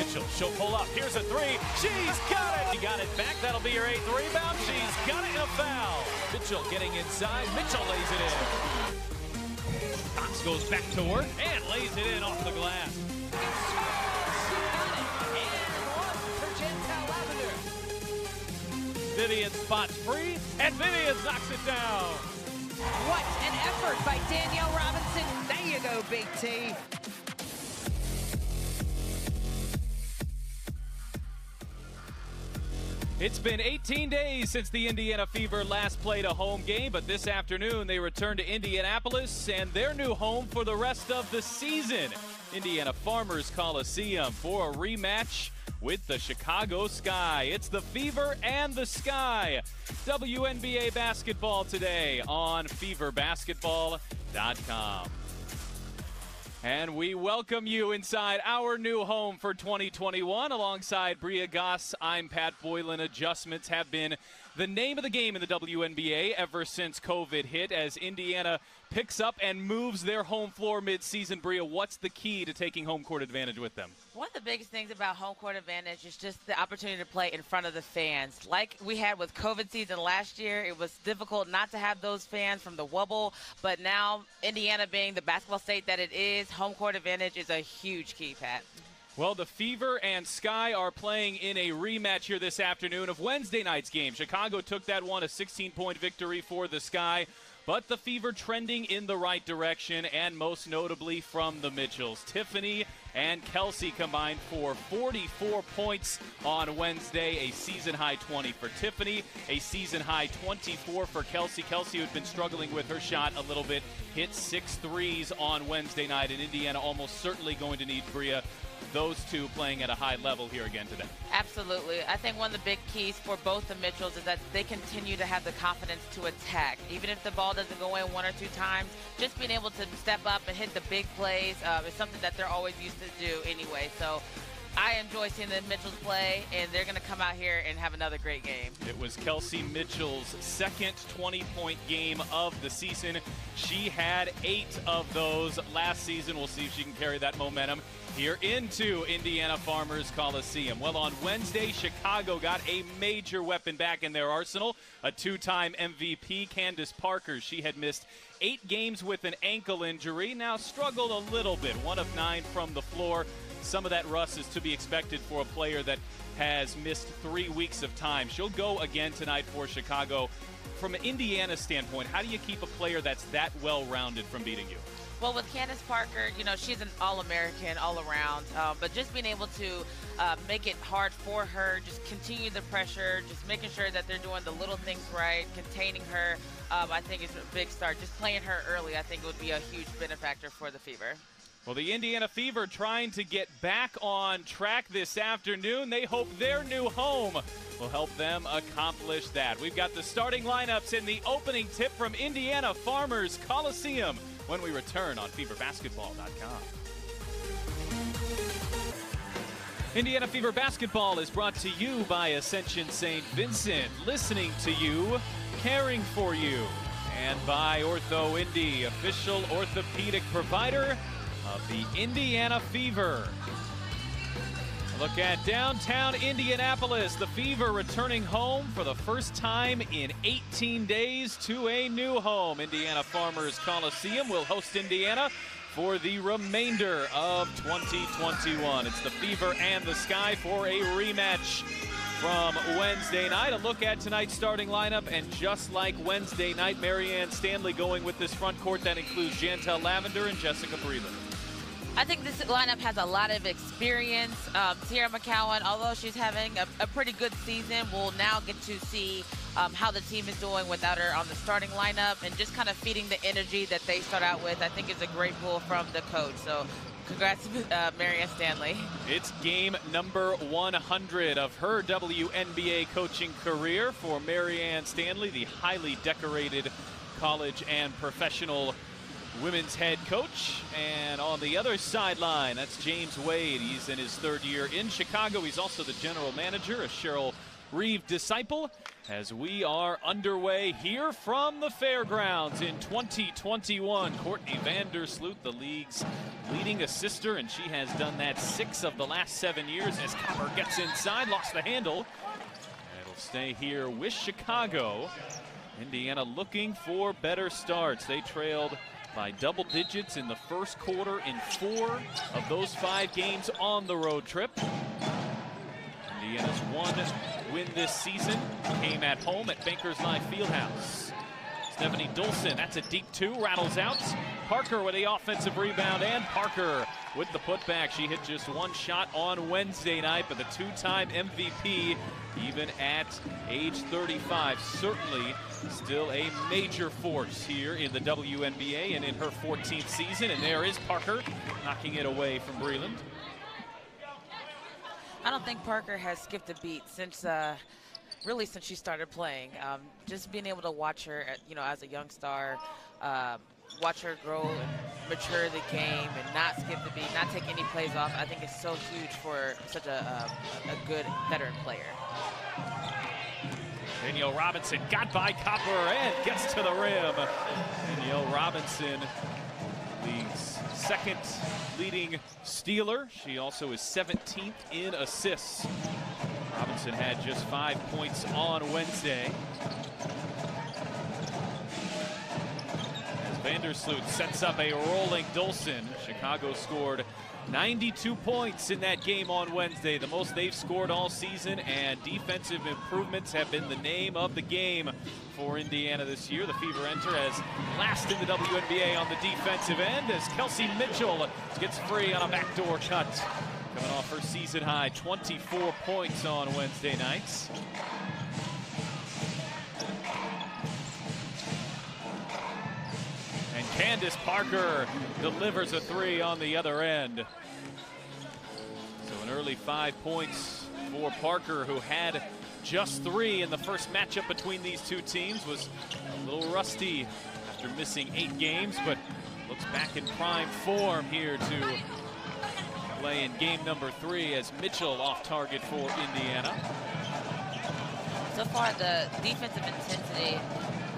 Mitchell, she'll pull up. Here's a three. She's got it. She got it back. That'll be her eighth rebound. She's got it in a foul. Mitchell getting inside. Mitchell lays it in. Cox goes back to work and lays it in off the glass. Vivian spots free, and Vivian knocks it down. What an effort by Danielle Robinson. There you go, Big T. It's been 18 days since the Indiana Fever last played a home game, but this afternoon they return to Indianapolis and their new home for the rest of the season. Indiana Farmers Coliseum for a rematch with the Chicago Sky. It's the Fever and the Sky. WNBA basketball today on feverbasketball.com. And we welcome you inside our new home for 2021. Alongside Bria Goss, I'm Pat Boylan. Adjustments have been the name of the game in the WNBA ever since COVID hit as Indiana picks up and moves their home floor midseason. Bria, what's the key to taking home court advantage with them? One of the biggest things about home court advantage is just the opportunity to play in front of the fans. Like we had with COVID season last year, it was difficult not to have those fans from the wubble, but now Indiana being the basketball state that it is, home court advantage is a huge key, Pat. Well, the Fever and Sky are playing in a rematch here this afternoon of Wednesday night's game. Chicago took that one, a 16 point victory for the Sky. But the Fever trending in the right direction, and most notably from the Mitchells. Tiffany and Kelsey combined for 44 points on Wednesday, a season high 20 for Tiffany, a season high 24 for Kelsey. Kelsey, who had been struggling with her shot a little bit, hit six threes on Wednesday night, and Indiana almost certainly going to need Bria those two playing at a high level here again today. Absolutely. I think one of the big keys for both the Mitchells is that they continue to have the confidence to attack. Even if the ball doesn't go in one or two times, just being able to step up and hit the big plays uh, is something that they're always used to do anyway. So I enjoy seeing the Mitchells play, and they're going to come out here and have another great game. It was Kelsey Mitchell's second 20 point game of the season. She had eight of those last season. We'll see if she can carry that momentum here into Indiana Farmers Coliseum. Well, on Wednesday, Chicago got a major weapon back in their arsenal. A two time MVP, Candace Parker. She had missed eight games with an ankle injury, now struggled a little bit, one of nine from the floor. Some of that rust is to be expected for a player that has missed three weeks of time. She'll go again tonight for Chicago. From an Indiana standpoint, how do you keep a player that's that well rounded from beating you? Well, with Candace Parker, you know, she's an All American all around, um, but just being able to uh, make it hard for her, just continue the pressure, just making sure that they're doing the little things right, containing her, um, I think is a big start. Just playing her early, I think, would be a huge benefactor for the Fever. Well, the Indiana Fever trying to get back on track this afternoon. They hope their new home will help them accomplish that. We've got the starting lineups in the opening tip from Indiana Farmers Coliseum when we return on feverbasketball.com. Indiana Fever Basketball is brought to you by Ascension St. Vincent, listening to you, caring for you, and by Ortho Indy, official orthopedic provider of the Indiana Fever. Look at downtown Indianapolis. The Fever returning home for the first time in 18 days to a new home. Indiana Farmers Coliseum will host Indiana for the remainder of 2021. It's the Fever and the Sky for a rematch from Wednesday night. A look at tonight's starting lineup, and just like Wednesday night, Marianne Stanley going with this front court that includes Jantel Lavender and Jessica Breland. I think this lineup has a lot of experience. Um, Teaira McCowan, although she's having a, a, pretty good season, we'll now get to see um, how the team is doing without her on the starting lineup and just kind of feeding the energy that they start out with. I think is a great pull from the coach. So congrats, uh, Marianne Stanley. It's game number 100 of her WNBA coaching career for Marianne Stanley, the highly decorated college and professional women's head coach. And on the other sideline, that's James Wade. He's in his third year in Chicago. He's also the general manager of Cheryl Reeve Disciple as we are underway here from the fairgrounds in 2021. Courtney Vandersloot, the league's leading assister, and she has done that six of the last seven years as Copper gets inside, lost the handle. It'll stay here with Chicago. Indiana looking for better starts. They trailed by double digits in the first quarter in four of those five games on the road trip. Indiana's one win this season came at home at Bankers Life Fieldhouse. Stefanie Dolson, that's a deep two, rattles out. Parker with the offensive rebound, and Parker with the putback. She hit just one shot on Wednesday night, but the two-time MVP, even at age 35, certainly still a major force here in the WNBA and in her 14th season. And there is Parker knocking it away from Breland. I don't think Parker has skipped a beat since, uh, really, since she started playing. Um, just being able to watch her, you know, as a young star, uh, watch her grow and mature the game and not skip the beat, not take any plays off. I think it's so huge for such a, a, a good veteran player. Danielle Robinson got by Copper and gets to the rim. Danielle Robinson leads second leading stealer. She also is 17th in assists. Robinson had just five points on Wednesday. As Vandersloot sets up a rolling Dolson, Chicago scored 92 points in that game on Wednesday, the most they've scored all season, and defensive improvements have been the name of the game for Indiana this year. The Fever enter as last in the WNBA on the defensive end as Kelsey Mitchell gets free on a backdoor cut. Coming off her season high 24 points on Wednesday nights. And Candace Parker delivers a three on the other end. So an early five points for Parker, who had just three in the first matchup between these two teams, was a little rusty after missing eight games, but looks back in prime form here to play in game number three as Mitchell off target for Indiana. So far, the defensive intensity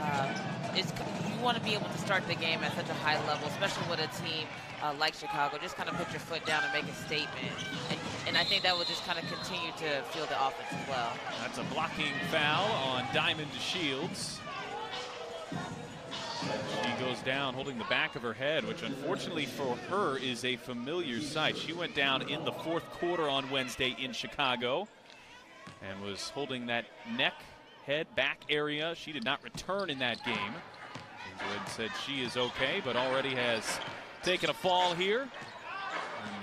uh, is you want to be able to start the game at such a high level, especially with a team uh, like Chicago. Just kind of put your foot down and make a statement. And, and I think that will just kind of continue to feel the offense as well. That's a blocking foul on Diamond DeShields. She goes down holding the back of her head, which unfortunately for her is a familiar sight. She went down in the fourth quarter on Wednesday in Chicago and was holding that neck, head, back area. She did not return in that game. Ingrid said she is okay, but already has taken a fall here.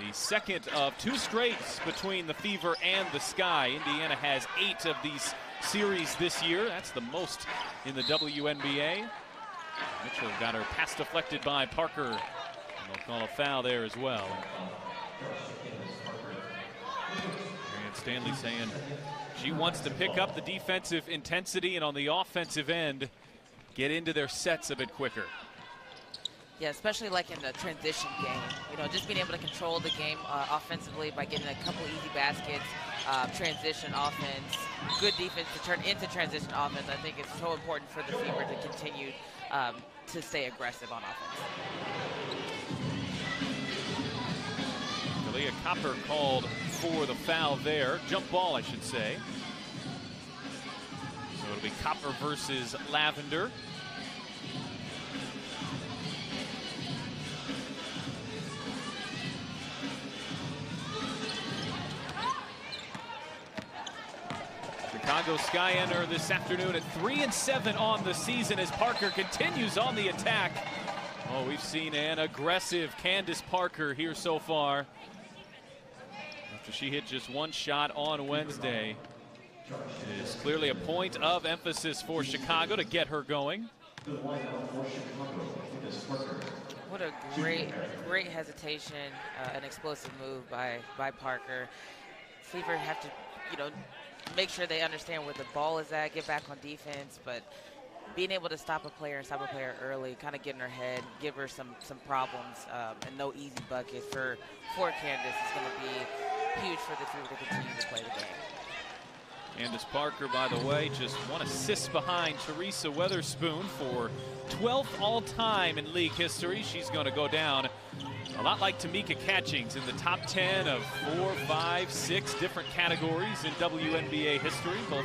The second of two straights between the Fever and the Sky. Indiana has eight of these series this year. That's the most in the WNBA. Mitchell got her pass deflected by Parker. And they'll call a foul there as well. And Stanley saying she wants to pick up the defensive intensity and on the offensive end, get into their sets a bit quicker. Yeah, especially like in the transition game. You know, just being able to control the game uh, offensively by getting a couple easy baskets, uh, transition offense, good defense to turn into transition offense. I think it's so important for the Fever to continue um, to stay aggressive on offense. Kahleah Copper called for the foul there. Jump ball, I should say. So it'll be Copper versus Lavender. Chicago Sky enter this afternoon at 3 and 7 on the season as Parker continues on the attack. Oh, we've seen an aggressive Candace Parker here so far. After she hit just one shot on Wednesday. It is clearly a point of emphasis for Chicago to get her going. What a great, great hesitation, uh, an explosive move by, by Parker. Fever have to, you know, make sure they understand where the ball is at, get back on defense, but being able to stop a player and stop a player early, kind of get in her head, give her some some problems, um, and no easy bucket for for Candace is going to be huge for the Fever to continue to play the game. Candace Parker, by the way, just one assist behind Teresa Weatherspoon for 12th all-time in league history. She's going to go down a lot like Tamika Catchings in the top 10 of four, five, six different categories in WNBA history. Both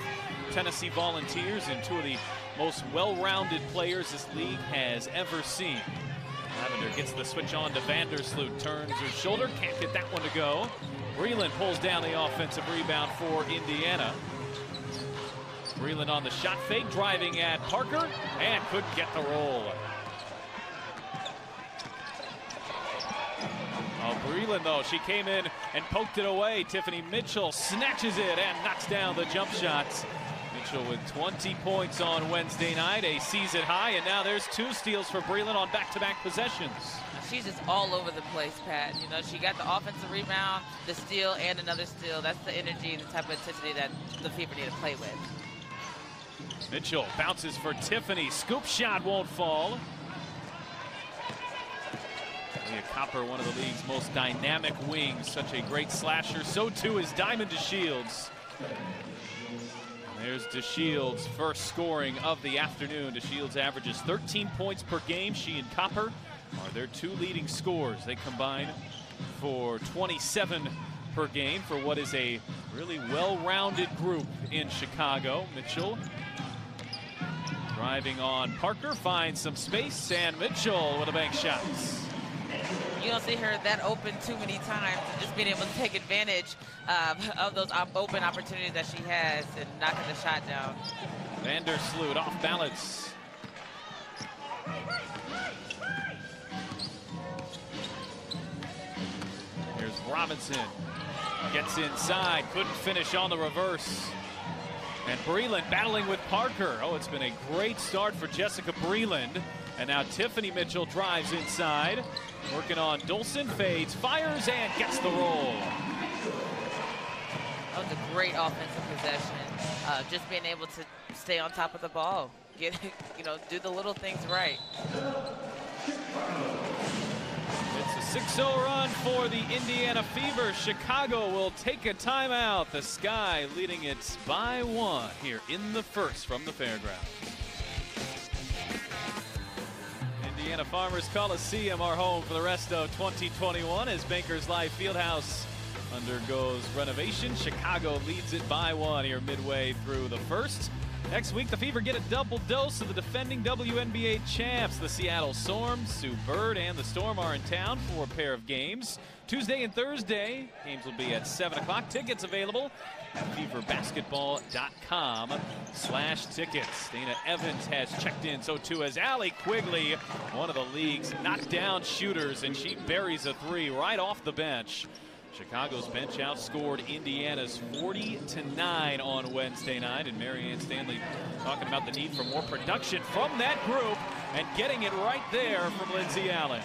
Tennessee Volunteers and two of the most well-rounded players this league has ever seen. Lavender gets the switch on to Vandersloot, turns her shoulder, can't get that one to go. Breland pulls down the offensive rebound for Indiana. Breland on the shot fake, driving at Parker, and couldn't get the roll. Oh, Breland, though, she came in and poked it away. Tiffany Mitchell snatches it and knocks down the jump shots. Mitchell with 20 points on Wednesday night, a season high, and now there's two steals for Breland on back-to-back -back possessions. She's just all over the place, Pat. You know, she got the offensive rebound, the steal, and another steal. That's the energy, and the type of intensity that the Fever need to play with. Mitchell bounces for Tiffany. Scoop shot won't fall. Leah Copper, one of the league's most dynamic wings, such a great slasher. So too is Diamond DeShields. There's DeShields' first scoring of the afternoon. DeShields averages 13 points per game. She and Copper are their two leading scores. They combine for 27 per game for what is a really well-rounded group in Chicago. Mitchell driving on Parker, finds some space, and Mitchell with a bank shot you don't see her that open too many times. Just being able to take advantage uh, of those op open opportunities that she has and knocking the shot down. Vandersloot off balance. Here's Robinson. Gets inside, couldn't finish on the reverse. And Breland battling with Parker. Oh, it's been a great start for Jessica Breland. And now Tiffany Mitchell drives inside. Working on Dolson, fades, fires, and gets the roll. That was a great offensive possession. Uh, just being able to stay on top of the ball. Get, you know, do the little things right. It's 6-0 run for the Indiana Fever. Chicago will take a timeout. The Sky leading it by one here in the first from the fairground. Indiana Farmers Coliseum, our home for the rest of 2021 as Bankers Life Fieldhouse undergoes renovation. Chicago leads it by one here midway through the first. Next week, the Fever get a double dose of the defending WNBA champs. The Seattle Storm, Sue Bird, and the Storm are in town for a pair of games. Tuesday and Thursday, games will be at 7 o'clock. Tickets available at feverbasketball.com slash tickets. Dana Evans has checked in, so too has Allie Quigley, one of the league's knockdown shooters, and she buries a three right off the bench. Chicago's bench outscored Indiana's 40 to 9 on Wednesday night, and Marianne Stanley talking about the need for more production from that group and getting it right there from Lindsay Allen.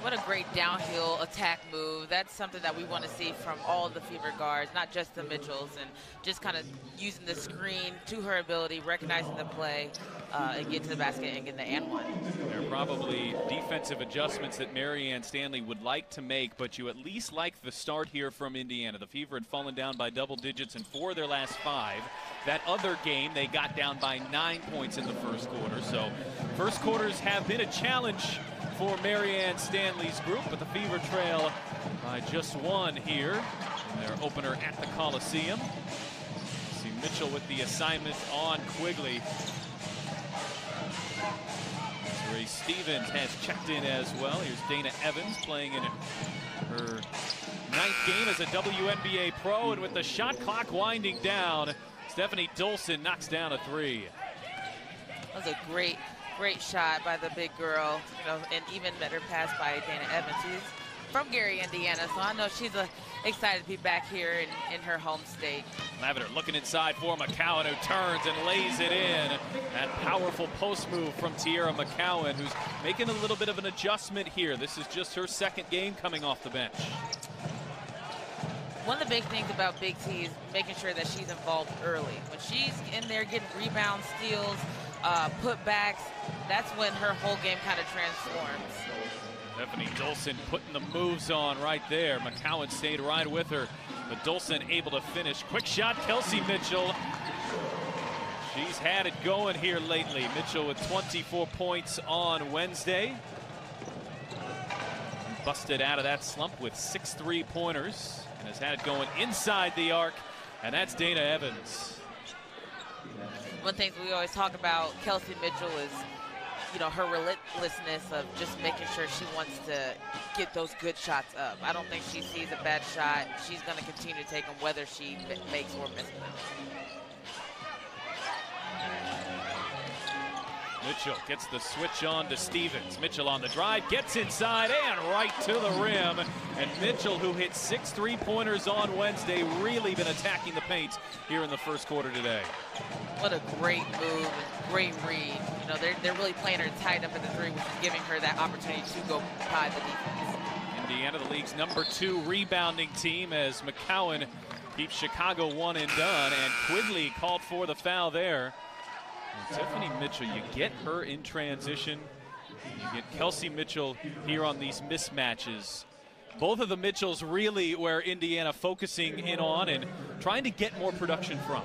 What a great downhill attack move. That's something that we want to see from all the Fever guards, not just the Mitchells, and just kind of using the screen to her ability, recognizing the play, uh, and get to the basket and get the and one. There are probably defensive adjustments that Marianne Stanley would like to make, but you at least like the start here from Indiana. The Fever had fallen down by double digits in four of their last five. That other game, they got down by nine points in the first quarter. So first quarters have been a challenge for Marianne Stanley's group, but the Fever trail by just one here their opener at the Coliseum. See Mitchell with the assignment on Quigley. Ray Stevens has checked in as well. Here's Dana Evans playing in her ninth game as a WNBA pro, and with the shot clock winding down, Stefanie Dolson knocks down a three. That was a great Great shot by the big girl, you know, and even better pass by Dana Evans. She's from Gary, Indiana, so I know she's uh, excited to be back here in, in her home state. Lavender looking inside for McCowan, who turns and lays it in. That powerful post move from Teaira McCowan, who's making a little bit of an adjustment here. This is just her second game coming off the bench. One of the big things about Big T is making sure that she's involved early. When she's in there getting rebounds, steals, uh, putbacks, that's when her whole game kind of transforms. Stefanie Dolson putting the moves on right there. McCowan stayed right with her. But Dolson able to finish. Quick shot, Kelsey Mitchell. She's had it going here lately. Mitchell with 24 points on Wednesday. Busted out of that slump with six three-pointers and has had it going inside the arc. And that's Dana Evans. One thing we always talk about Kelsey Mitchell is you know, her relentlessness of just making sure she wants to get those good shots up. I don't think she sees a bad shot. She's going to continue to take them whether she makes or misses them. Mitchell gets the switch on to Stevens. Mitchell on the drive, gets inside and right to the rim. And Mitchell, who hit six three-pointers on Wednesday, really been attacking the paint here in the first quarter today. What a great move, and great read. You know, they're, they're really playing her tight up at the three, which is giving her that opportunity to go by the defense. Indiana, the league's number two rebounding team as McCowan keeps Chicago one and done. And Quigley called for the foul there. And Tiffany Mitchell, you get her in transition. You get Kelsey Mitchell here on these mismatches. Both of the Mitchells really where Indiana focusing in on and trying to get more production from.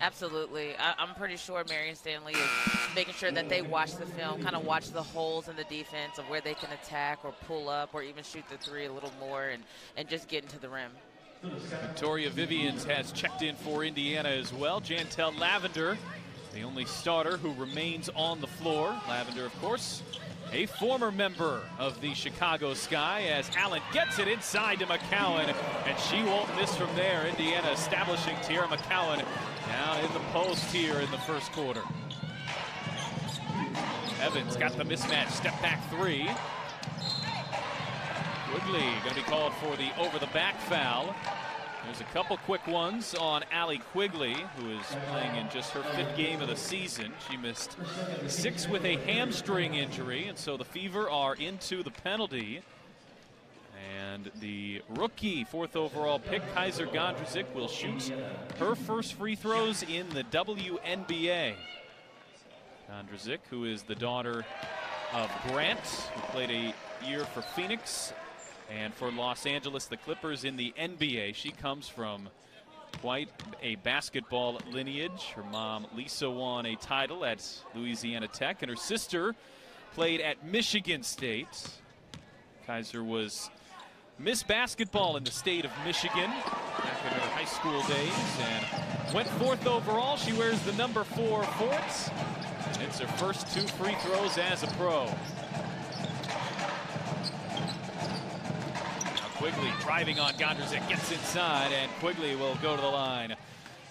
Absolutely. I, am pretty sure Marianne Stanley is making sure that they watch the film, kind of watch the holes in the defense of where they can attack or pull up or even shoot the three a little more and, and just get into the rim. Victoria Vivians has checked in for Indiana as well. Jantel Lavender the only starter who remains on the floor. Lavender, of course, a former member of the Chicago Sky as Allen gets it inside to McCowan, and she won't miss from there. Indiana establishing Teaira McCowan down in the post here in the first quarter. Evans got the mismatch, step back three. Going to be called for the over the back foul. There's a couple quick ones on Allie Quigley, who is playing in just her fifth game of the season. She missed six with a hamstring injury, and so the Fever are into the penalty. And the rookie, fourth overall pick, Kysre Gondrezick, will shoot her first free throws in the WNBA. Gondrezick, who is the daughter of Grant, who played a year for Phoenix and for Los Angeles, the Clippers in the NBA, she comes from quite a basketball lineage. Her mom, Lisa, won a title at Louisiana Tech, and her sister played at Michigan State. Kysre was Miss Basketball in the state of Michigan back in her high school days and went fourth overall. She wears the number four forts. It's her first two free throws as a pro. Quigley driving on Gondrezick, gets inside, and Quigley will go to the line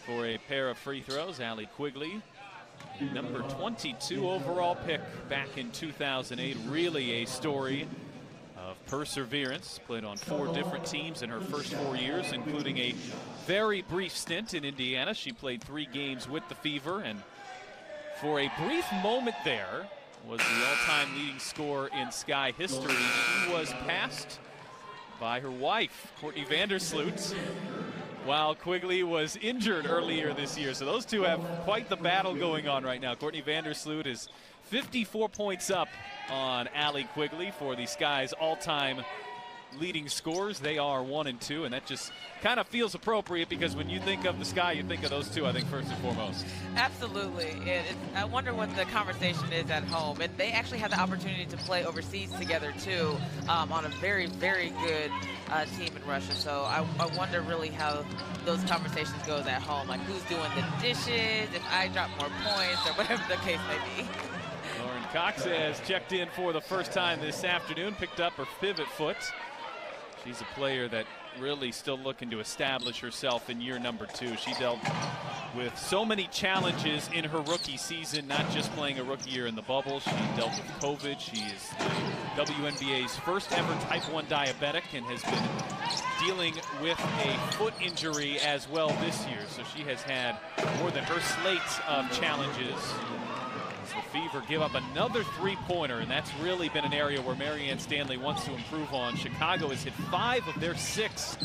for a pair of free throws. Allie Quigley, number 22 overall pick back in 2008. Really a story of perseverance. Played on four different teams in her first four years, including a very brief stint in Indiana. She played three games with the Fever, and for a brief moment there, was the all-time leading scorer in Sky history. She was passed by her wife, Courtney Vandersloot, while Quigley was injured earlier this year. So those two have quite the battle going on right now. Courtney Vandersloot is 54 points up on Allie Quigley for the Sky's all-time leading scores. They are one and two, and that just kind of feels appropriate because when you think of the sky, you think of those two, I think, first and foremost. Absolutely. I wonder what the conversation is at home. And they actually had the opportunity to play overseas together, too, um, on a very, very good uh, team in Russia. So I, I wonder really how those conversations goes at home. Like who's doing the dishes, if I drop more points, or whatever the case may be. Lauren Cox has checked in for the first time this afternoon, picked up her pivot foot. She's a player that really still looking to establish herself in year number two. She dealt with so many challenges in her rookie season, not just playing a rookie year in the bubble. She dealt with COVID. She is WNBA's first ever type 1 diabetic and has been dealing with a foot injury as well this year. So she has had more than her slate of challenges. The Fever give up another three-pointer, and that's really been an area where Marianne Stanley wants to improve on. Chicago has hit five of their six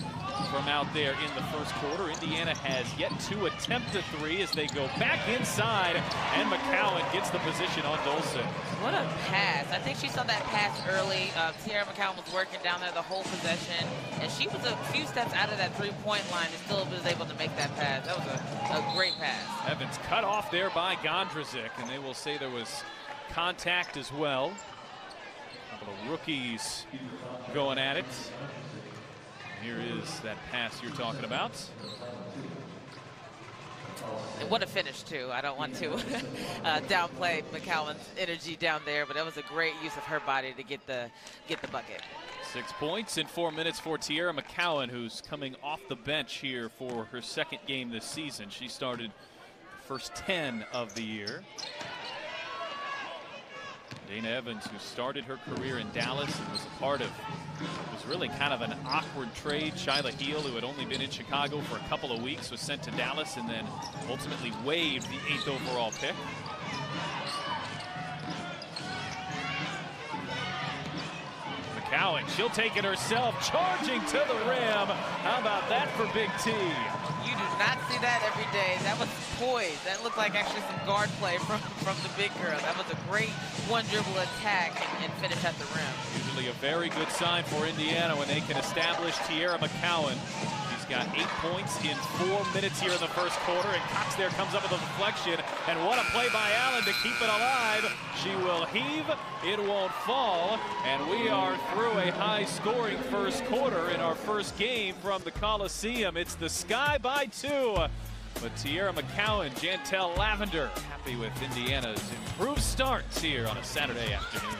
from out there in the first quarter. Indiana has yet to attempt a three as they go back inside, and McCowan gets the position on Dolson. What a pass. I think she saw that pass early. Uh, Teaira McCowan was working down there the whole possession, and she was a few steps out of that three-point line and still was able to make that pass. That was a, a great pass. Evans cut off there by Gondrezick, and they will say there was contact as well. A couple of rookies going at it. Here is that pass you're talking about. What a finish, too. I don't want to uh, downplay McCowan's energy down there, but that was a great use of her body to get the get the bucket. Six points in four minutes for Teaira McCowan, who's coming off the bench here for her second game this season. She started the first 10 of the year. Dana Evans, who started her career in Dallas and was a part of, was really kind of an awkward trade. Shyla Heal, who had only been in Chicago for a couple of weeks, was sent to Dallas and then ultimately waived the eighth overall pick. McCowan, she'll take it herself, charging to the rim. How about that for Big T? Not see that every day. That was poise. That looked like actually some guard play from, from the big girl. That was a great one dribble attack and, and finish at the rim. Usually a very good sign for Indiana when they can establish Teaira McCowan got eight points in four minutes here in the first quarter, and Cox there comes up with a deflection, and what a play by Allen to keep it alive. She will heave, it won't fall, and we are through a high-scoring first quarter in our first game from the Coliseum. It's the Sky by two. But Teaira McCowan, Jantel Lavender, happy with Indiana's improved starts here on a Saturday afternoon.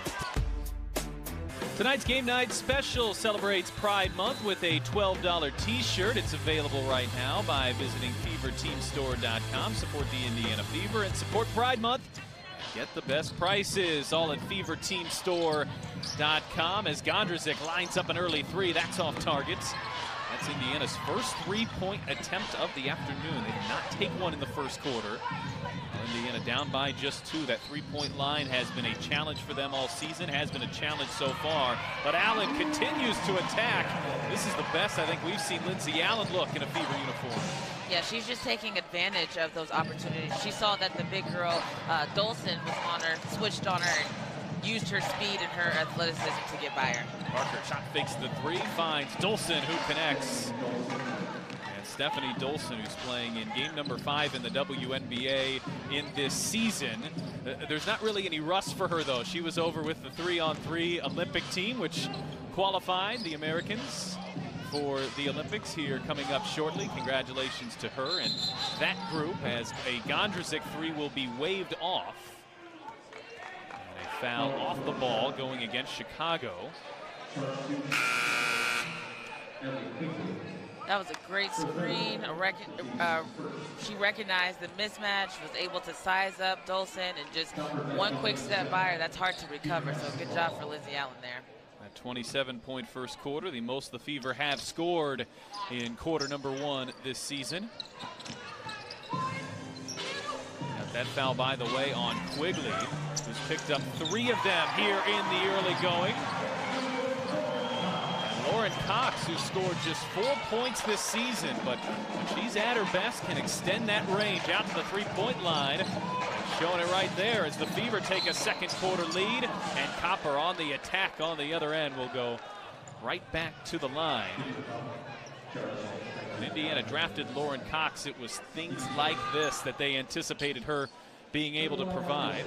Tonight's game night special celebrates Pride Month with a $12 t-shirt. It's available right now by visiting feverteamstore.com. Support the Indiana Fever and support Pride Month. Get the best prices all at feverteamstore.com as Gondrezick lines up an early three. That's off target. That's Indiana's first three-point attempt of the afternoon. They did not take one in the first quarter. Indiana down by just two. That three-point line has been a challenge for them all season, has been a challenge so far. But Allen continues to attack. This is the best I think we've seen Lindsay Allen look in a Fever uniform. Yeah, she's just taking advantage of those opportunities. She saw that the big girl, uh, Dolson, was on her, switched on her, used her speed and her athleticism to get by her. Parker shot fakes the three, finds Dolson, who connects. And Stefanie Dolson, who's playing in game number five in the WNBA in this season. Uh, there's not really any rust for her, though. She was over with the three-on-three 3 Olympic team, which qualified the Americans for the Olympics here coming up shortly. Congratulations to her and that group as a Gondrezick three will be waved off. Foul off the ball going against Chicago. That was a great screen. A rec uh, she recognized the mismatch, was able to size up Dolson, and just one quick step by her. That's hard to recover. So good job for Lizzie Allen there. A 27-point first quarter, the most the Fever have scored in quarter number one this season. Got that foul, by the way, on Quigley, picked up three of them here in the early going. Lauren Cox, who scored just four points this season, but when she's at her best, can extend that range out to the three-point line. Showing it right there as the Fever take a second quarter lead, and Copper on the attack on the other end will go right back to the line. When Indiana drafted Lauren Cox, it was things like this that they anticipated her being able to provide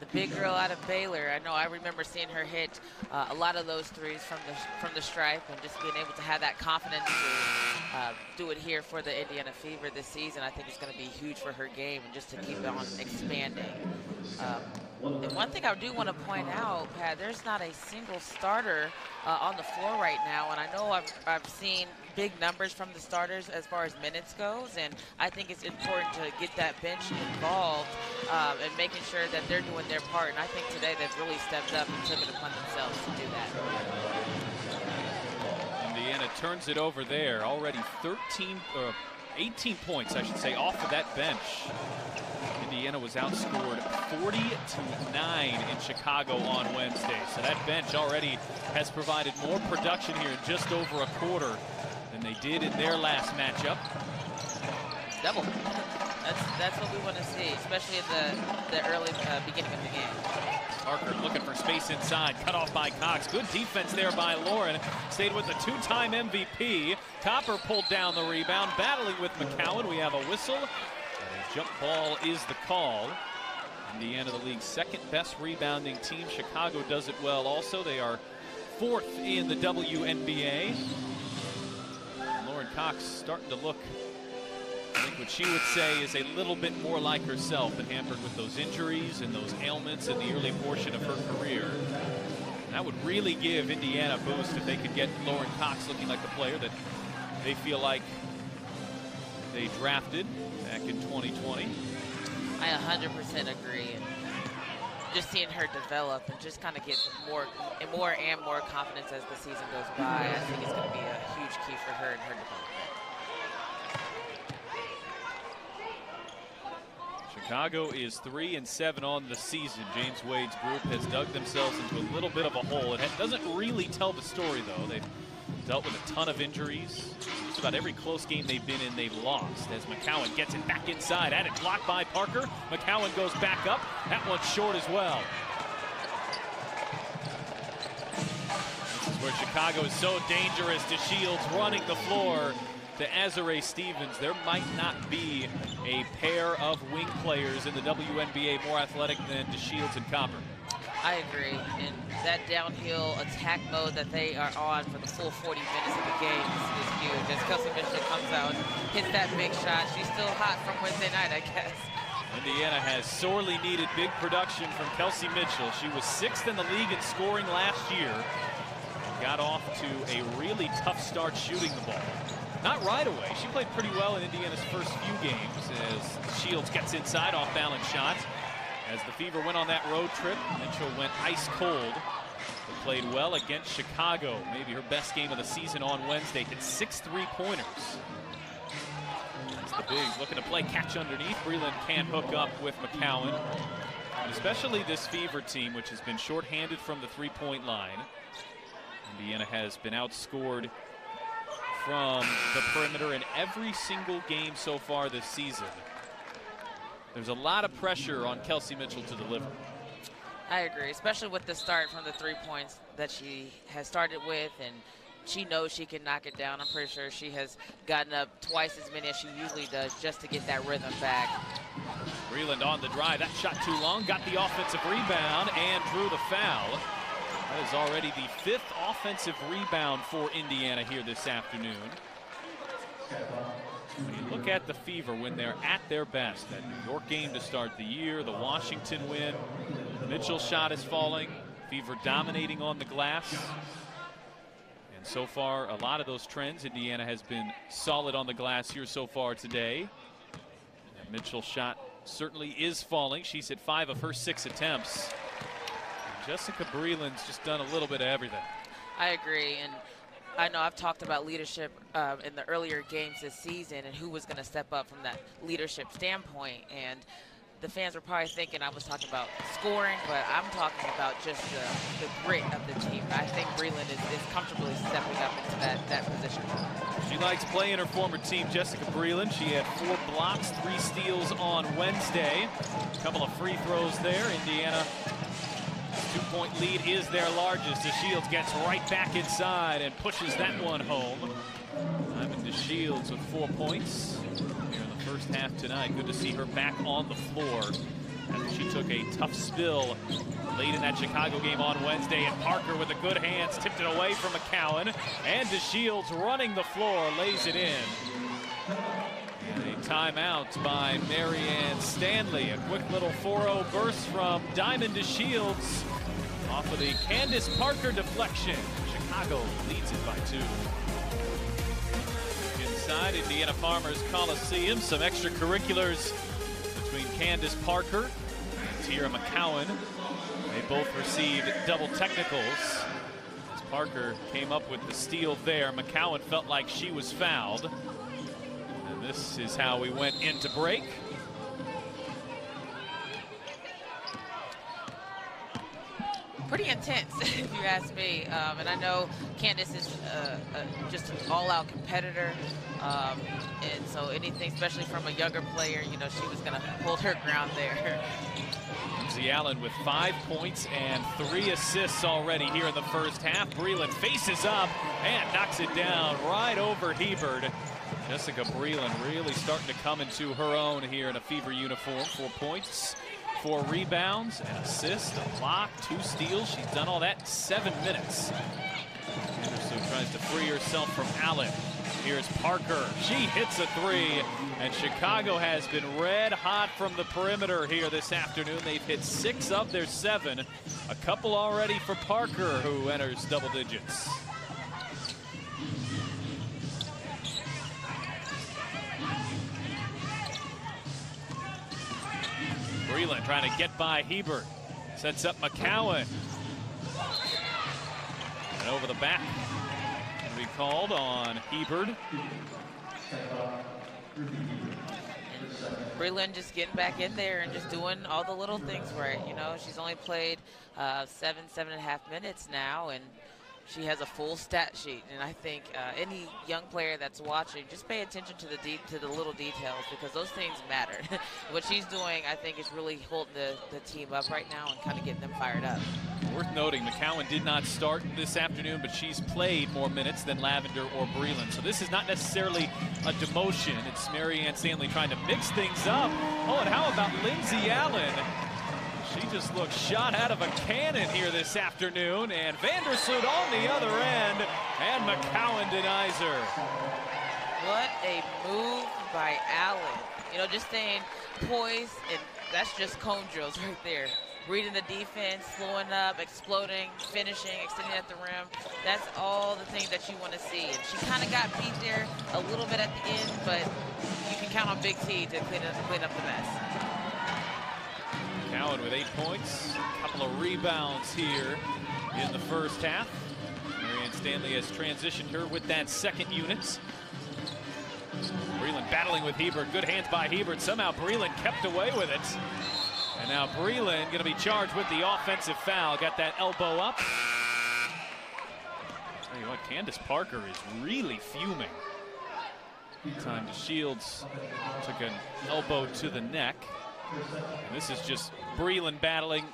the big girl out of Baylor. I know I remember seeing her hit uh, a lot of those threes from the from the stripe, and just being able to have that confidence to uh, do it here for the Indiana Fever this season. I think it's going to be huge for her game, and just to keep on expanding. Um, and one thing I do want to point out, Pat, there's not a single starter uh, on the floor right now, and I know I've, I've seen big numbers from the starters as far as minutes goes, and I think it's important to get that bench involved um, and making sure that they're doing their part. And I think today they've really stepped up and took it upon themselves to do that. Indiana turns it over there. Already 13, uh, 18 points, I should say, off of that bench. Indiana was outscored 40 to 9 in Chicago on Wednesday. So that bench already has provided more production here in just over a quarter they did in their last matchup. Double. That's that's what we want to see, especially at the the early uh, beginning of the game. Parker looking for space inside, cut off by Cox. Good defense there by Lauren. Stayed with the two-time MVP. Copper pulled down the rebound, battling with McCowan. We have a whistle. And a jump ball is the call. Indiana, the league's second best rebounding team. Chicago does it well also. They are fourth in the WNBA. Cox starting to look I think what she would say is a little bit more like herself and hampered with those injuries and those ailments in the early portion of her career. That would really give Indiana a boost if they could get Lauren Cox looking like the player that they feel like they drafted back in 2020. I 100% agree. And just seeing her develop and just kind of get more and more and more confidence as the season goes by, I think it's going to be a huge key for her and her development. Chicago is three and seven on the season. James Wade's group has dug themselves into a little bit of a hole. It doesn't really tell the story, though. They've dealt with a ton of injuries. Just about every close game they've been in, they've lost. As McCowan gets it back inside, at it blocked by Parker. McCowan goes back up. That one's short as well. This is where Chicago is so dangerous DeShields running the floor to Azurá Stevens. There might not be a pair of wing players in the WNBA more athletic than DeShields and Copper. I agree. And that downhill attack mode that they are on for the full 40 minutes of the game is, is huge. As Kelsey Mitchell comes out hits that big shot, she's still hot from Wednesday night, I guess. Indiana has sorely needed big production from Kelsey Mitchell. She was sixth in the league in scoring last year. Got off to a really tough start shooting the ball. Not right away. She played pretty well in Indiana's first few games as Shields gets inside off balance shots. As the Fever went on that road trip, Mitchell went ice cold. But played well against Chicago. Maybe her best game of the season on Wednesday. Hit six three-pointers. As the Bigs looking to play catch underneath. Breland can't hook up with McCowan. And especially this Fever team, which has been shorthanded from the three-point line. Indiana has been outscored from the perimeter in every single game so far this season. There's a lot of pressure on Kelsey Mitchell to deliver. I agree, especially with the start from the three points that she has started with, and she knows she can knock it down. I'm pretty sure she has gotten up twice as many as she usually does just to get that rhythm back. Breland on the drive. That shot too long. Got the offensive rebound and drew the foul. That is already the fifth offensive rebound for Indiana here this afternoon. When you look at the Fever when they're at their best, that New York game to start the year, the Washington win, Mitchell shot is falling, Fever dominating on the glass. And so far, a lot of those trends, Indiana has been solid on the glass here so far today. And shot certainly is falling. She's hit five of her six attempts. Jessica Breland's just done a little bit of everything. I agree. And I know I've talked about leadership uh, in the earlier games this season and who was going to step up from that leadership standpoint. And the fans were probably thinking I was talking about scoring, but I'm talking about just the, the grit of the team. I think Breland is, is comfortably stepping up into that, that position. She likes playing her former team, Jessica Breland. She had four blocks, three steals on Wednesday. A couple of free throws there. Indiana Two-point lead is their largest. DeShields gets right back inside and pushes that one home. Diamond DeShields with four points here in the first half tonight. Good to see her back on the floor after she took a tough spill late in that Chicago game on Wednesday. And Parker with the good hands tipped it away from McCowan. And DeShields running the floor, lays it in. And a timeout by Marianne Stanley. A quick little 4-0 burst from Diamond DeShields off of the Candace Parker deflection. Chicago leads it by two. Inside Indiana Farmers Coliseum, some extracurriculars between Candace Parker and Teaira McCowan. They both received double technicals. As Parker came up with the steal there, McCowan felt like she was fouled. This is how we went into break. pretty intense, if you ask me. Um, and I know Candace is uh, uh, just an all-out competitor. Um, and so anything, especially from a younger player, you know, she was going to hold her ground there. Lindsay Allen with five points and three assists already here in the first half. Breland faces up and knocks it down right over Hebard. Jessica Breland really starting to come into her own here in a Fever uniform. Four points, four rebounds, an assist, a block, two steals. She's done all that in seven minutes. Anderson tries to free herself from Allen. Here's Parker. She hits a three, and Chicago has been red hot from the perimeter here this afternoon. They've hit six of their seven. A couple already for Parker, who enters double digits. Breland trying to get by Hebard. Sets up McCowan. And over the back. And we called on Hebard. Breland just getting back in there and just doing all the little things right. You know, she's only played uh, seven, seven and a half minutes now, and she has a full stat sheet, and I think uh, any young player that's watching, just pay attention to the to the little details because those things matter. what she's doing, I think, is really holding the, the team up right now and kind of getting them fired up. Worth noting, McCowan did not start this afternoon, but she's played more minutes than Lavender or Breland. So this is not necessarily a demotion. It's Marianne Stanley trying to mix things up. Oh, and how about Lindsay Allen? She just looks shot out of a cannon here this afternoon. And Vandersloot on the other end. And McCowan denies her. What a move by Allen. You know, just staying poised, and that's just cone drills right there. Reading the defense, slowing up, exploding, finishing, extending at the rim. That's all the things that you want to see. And she kind of got beat there a little bit at the end, but you can count on Big T to clean up, clean up the mess. Cowan with eight points, a couple of rebounds here in the first half. Marianne Stanley has transitioned her with that second unit. Breland battling with Hebard. Good hands by Hebard. Somehow Breland kept away with it. And now Breland going to be charged with the offensive foul. Got that elbow up. Tell you what, Candace Parker is really fuming. Diamond DeShields took an elbow to the neck. And this is just Breland battling.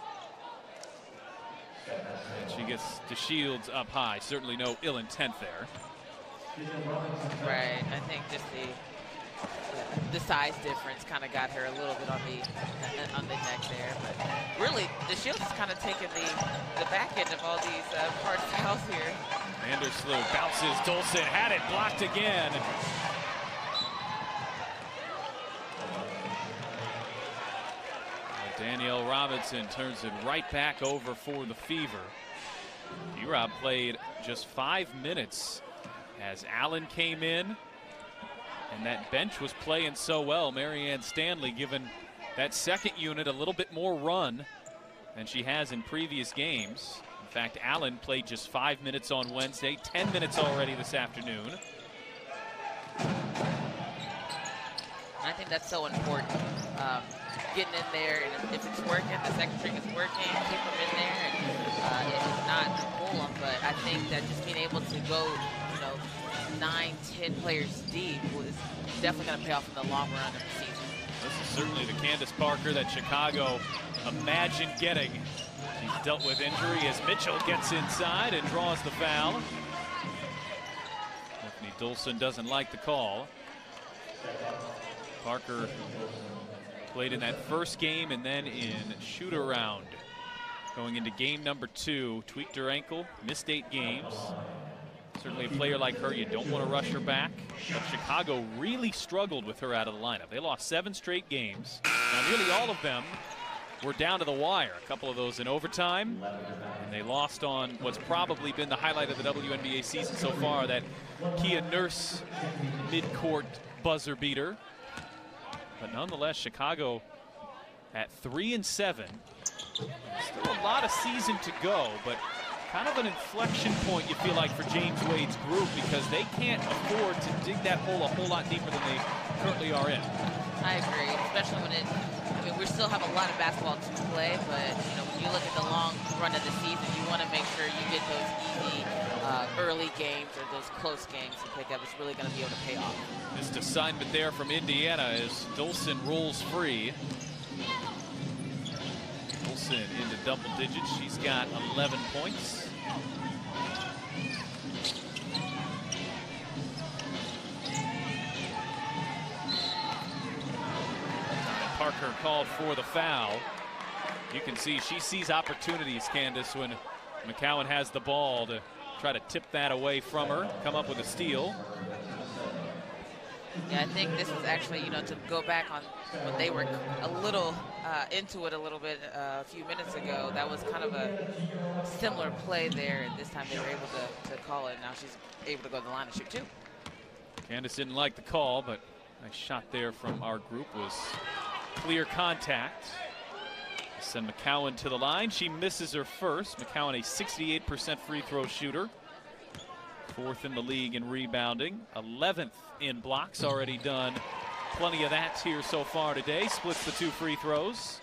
And she gets DeShields up high. Certainly no ill intent there. Right. I think just the the size difference kind of got her a little bit on the on the neck there. But really, DeShields is kind of taking the the back end of all these uh, hard fouls here. Vandersloot bounces. Dolson had it blocked again. Danielle Robinson turns it right back over for the Fever. D-Rob played just five minutes as Allen came in. And that bench was playing so well. Marianne Stanley giving that second unit a little bit more run than she has in previous games. In fact, Allen played just five minutes on Wednesday, 10 minutes already this afternoon. I think that's so important. Um, getting in there, and if it's working, the second string is working, keep them in there, and uh, if not, pull them. But I think that just being able to go, you know, nine, ten players deep was definitely going to pay off in the long run of the season. This is certainly the Candace Parker that Chicago imagined getting. She's dealt with injury as Mitchell gets inside and draws the foul. Stefanie Dolson doesn't like the call. Parker Played in that first game and then in shoot around. Going into game number two, tweaked her ankle, missed eight games. Certainly a player like her, you don't want to rush her back. But Chicago really struggled with her out of the lineup. They lost seven straight games. Now nearly all of them were down to the wire. A couple of those in overtime. And they lost on what's probably been the highlight of the WNBA season so far, that Kia Nurse mid-court buzzer beater. But nonetheless, Chicago at three and seven. Still a lot of season to go, but kind of an inflection point you feel like for James Wade's group because they can't afford to dig that hole a whole lot deeper than they currently are in. I agree, especially when it I mean, we still have a lot of basketball to play, but you know, when you look at the long run of the season, you want to make sure you get those easy uh, early games or those close games to pick up. is really going to be able to pay off. Missed assignment there from Indiana as Dolson rolls free. Dolson into double digits. She's got 11 points. Parker called for the foul. You can see she sees opportunities, Candace, when McCowan has the ball to try to tip that away from her, come up with a steal. Yeah, I think this is actually, you know, to go back on when they were a little uh, into it a little bit uh, a few minutes ago, that was kind of a similar play there, and this time they were able to, to call it. Now she's able to go to the line and shoot, too. Candace didn't like the call, but nice shot there from our group was clear contact. Send McCowan to the line. She misses her first. McCowan, a 68% free throw shooter. Fourth in the league in rebounding. 11th in blocks, already done. Plenty of that here so far today. Splits the two free throws.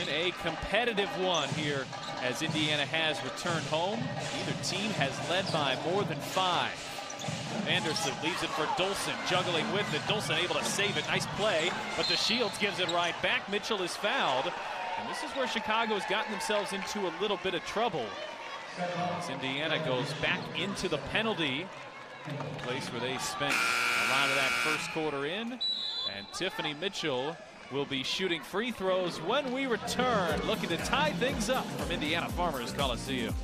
In a competitive one here as Indiana has returned home. Neither team has led by more than five. Anderson leaves it for Dolson, juggling with it. Dolson able to save it. Nice play, but DeShields gives it right back. Mitchell is fouled. And this is where Chicago has gotten themselves into a little bit of trouble. As Indiana goes back into the penalty, place where they spent a lot of that first quarter in. And Tiffany Mitchell will be shooting free throws when we return, looking to tie things up from Indiana Farmers Coliseum.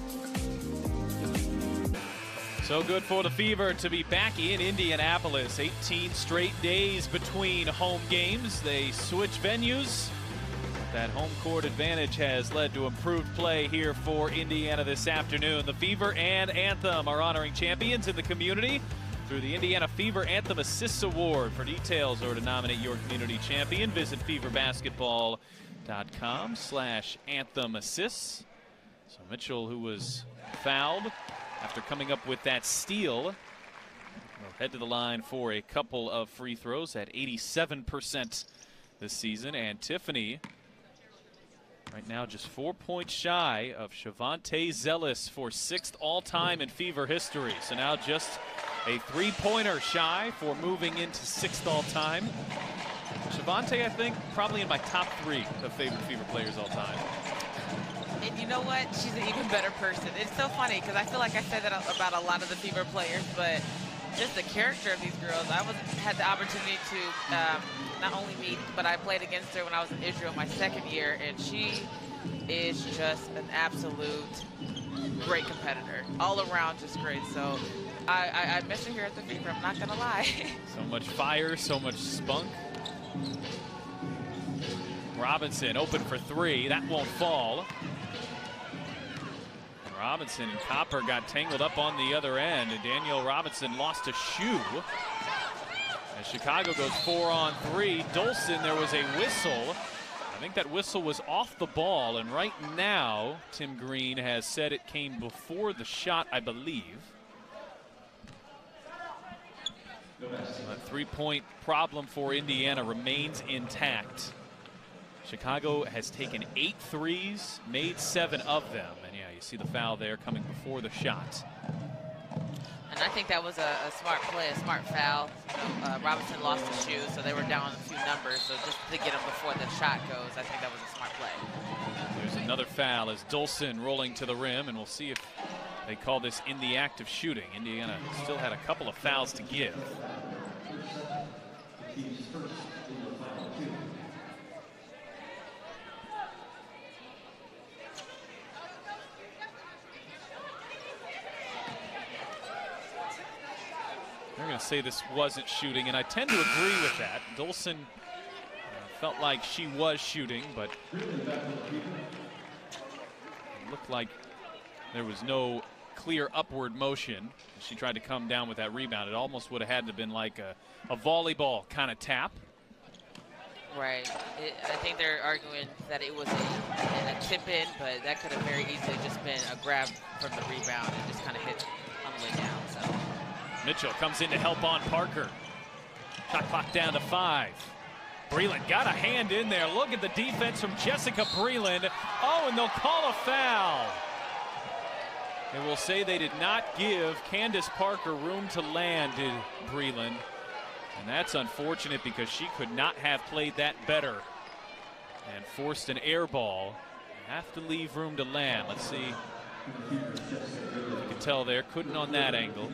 So good for the Fever to be back in Indianapolis. 18 straight days between home games. They switch venues. That home court advantage has led to improved play here for Indiana this afternoon. The Fever and Anthem are honoring champions in the community through the Indiana Fever Anthem Assists Award. For details or to nominate your community champion, visit feverbasketball.com slash anthem assists. So Mitchell, who was fouled, after coming up with that steal. We'll head to the line for a couple of free throws at 87% this season. And Tiffany, right now just four points shy of Shavonte Zellous for sixth all-time in Fever history. So now just a three-pointer shy for moving into sixth all-time. Shavonte, I think, probably in my top three of favorite Fever players all time. And you know what? She's an even better person. It's so funny because I feel like I said that about a lot of the Fever players, but just the character of these girls. I was had the opportunity to um, not only meet, but I played against her when I was in Israel my second year, and she is just an absolute great competitor. All around, just great. So I, I, I miss her here at the Fever. I'm not gonna lie. so much fire, so much spunk. Robinson open for three. That won't fall. Robinson and Copper got tangled up on the other end, and Danielle Robinson lost a shoe. As Chicago goes four on three, Dolson, there was a whistle. I think that whistle was off the ball, and right now, Tim Green has said it came before the shot, I believe. That three-point problem for Indiana remains intact. Chicago has taken eight threes, made seven of them. And yeah, you see the foul there coming before the shot. And I think that was a, a smart play, a smart foul. Uh, Robinson lost the shoe, so they were down a few numbers. So just to get him before the shot goes, I think that was a smart play. There's another foul as Dolson rolling to the rim, and we'll see if they call this in the act of shooting. Indiana still had a couple of fouls to give. They're going to say this wasn't shooting, and I tend to agree with that. Dolson uh, felt like she was shooting, but it looked like there was no clear upward motion. She tried to come down with that rebound. It almost would have had to have been like a, a volleyball kind of tap. Right. It, I think they're arguing that it was a, a tip in, but that could have very easily just been a grab from the rebound and just kind of hit on the way down. Mitchell comes in to help on Parker. Shot clock down to five. Breland got a hand in there. Look at the defense from Jessica Breland. Oh, and they'll call a foul. They will say they did not give Candace Parker room to land, did Breland. And that's unfortunate because she could not have played that better and forced an air ball. Have to leave room to land. Let's see. You can tell there, couldn't on that angle.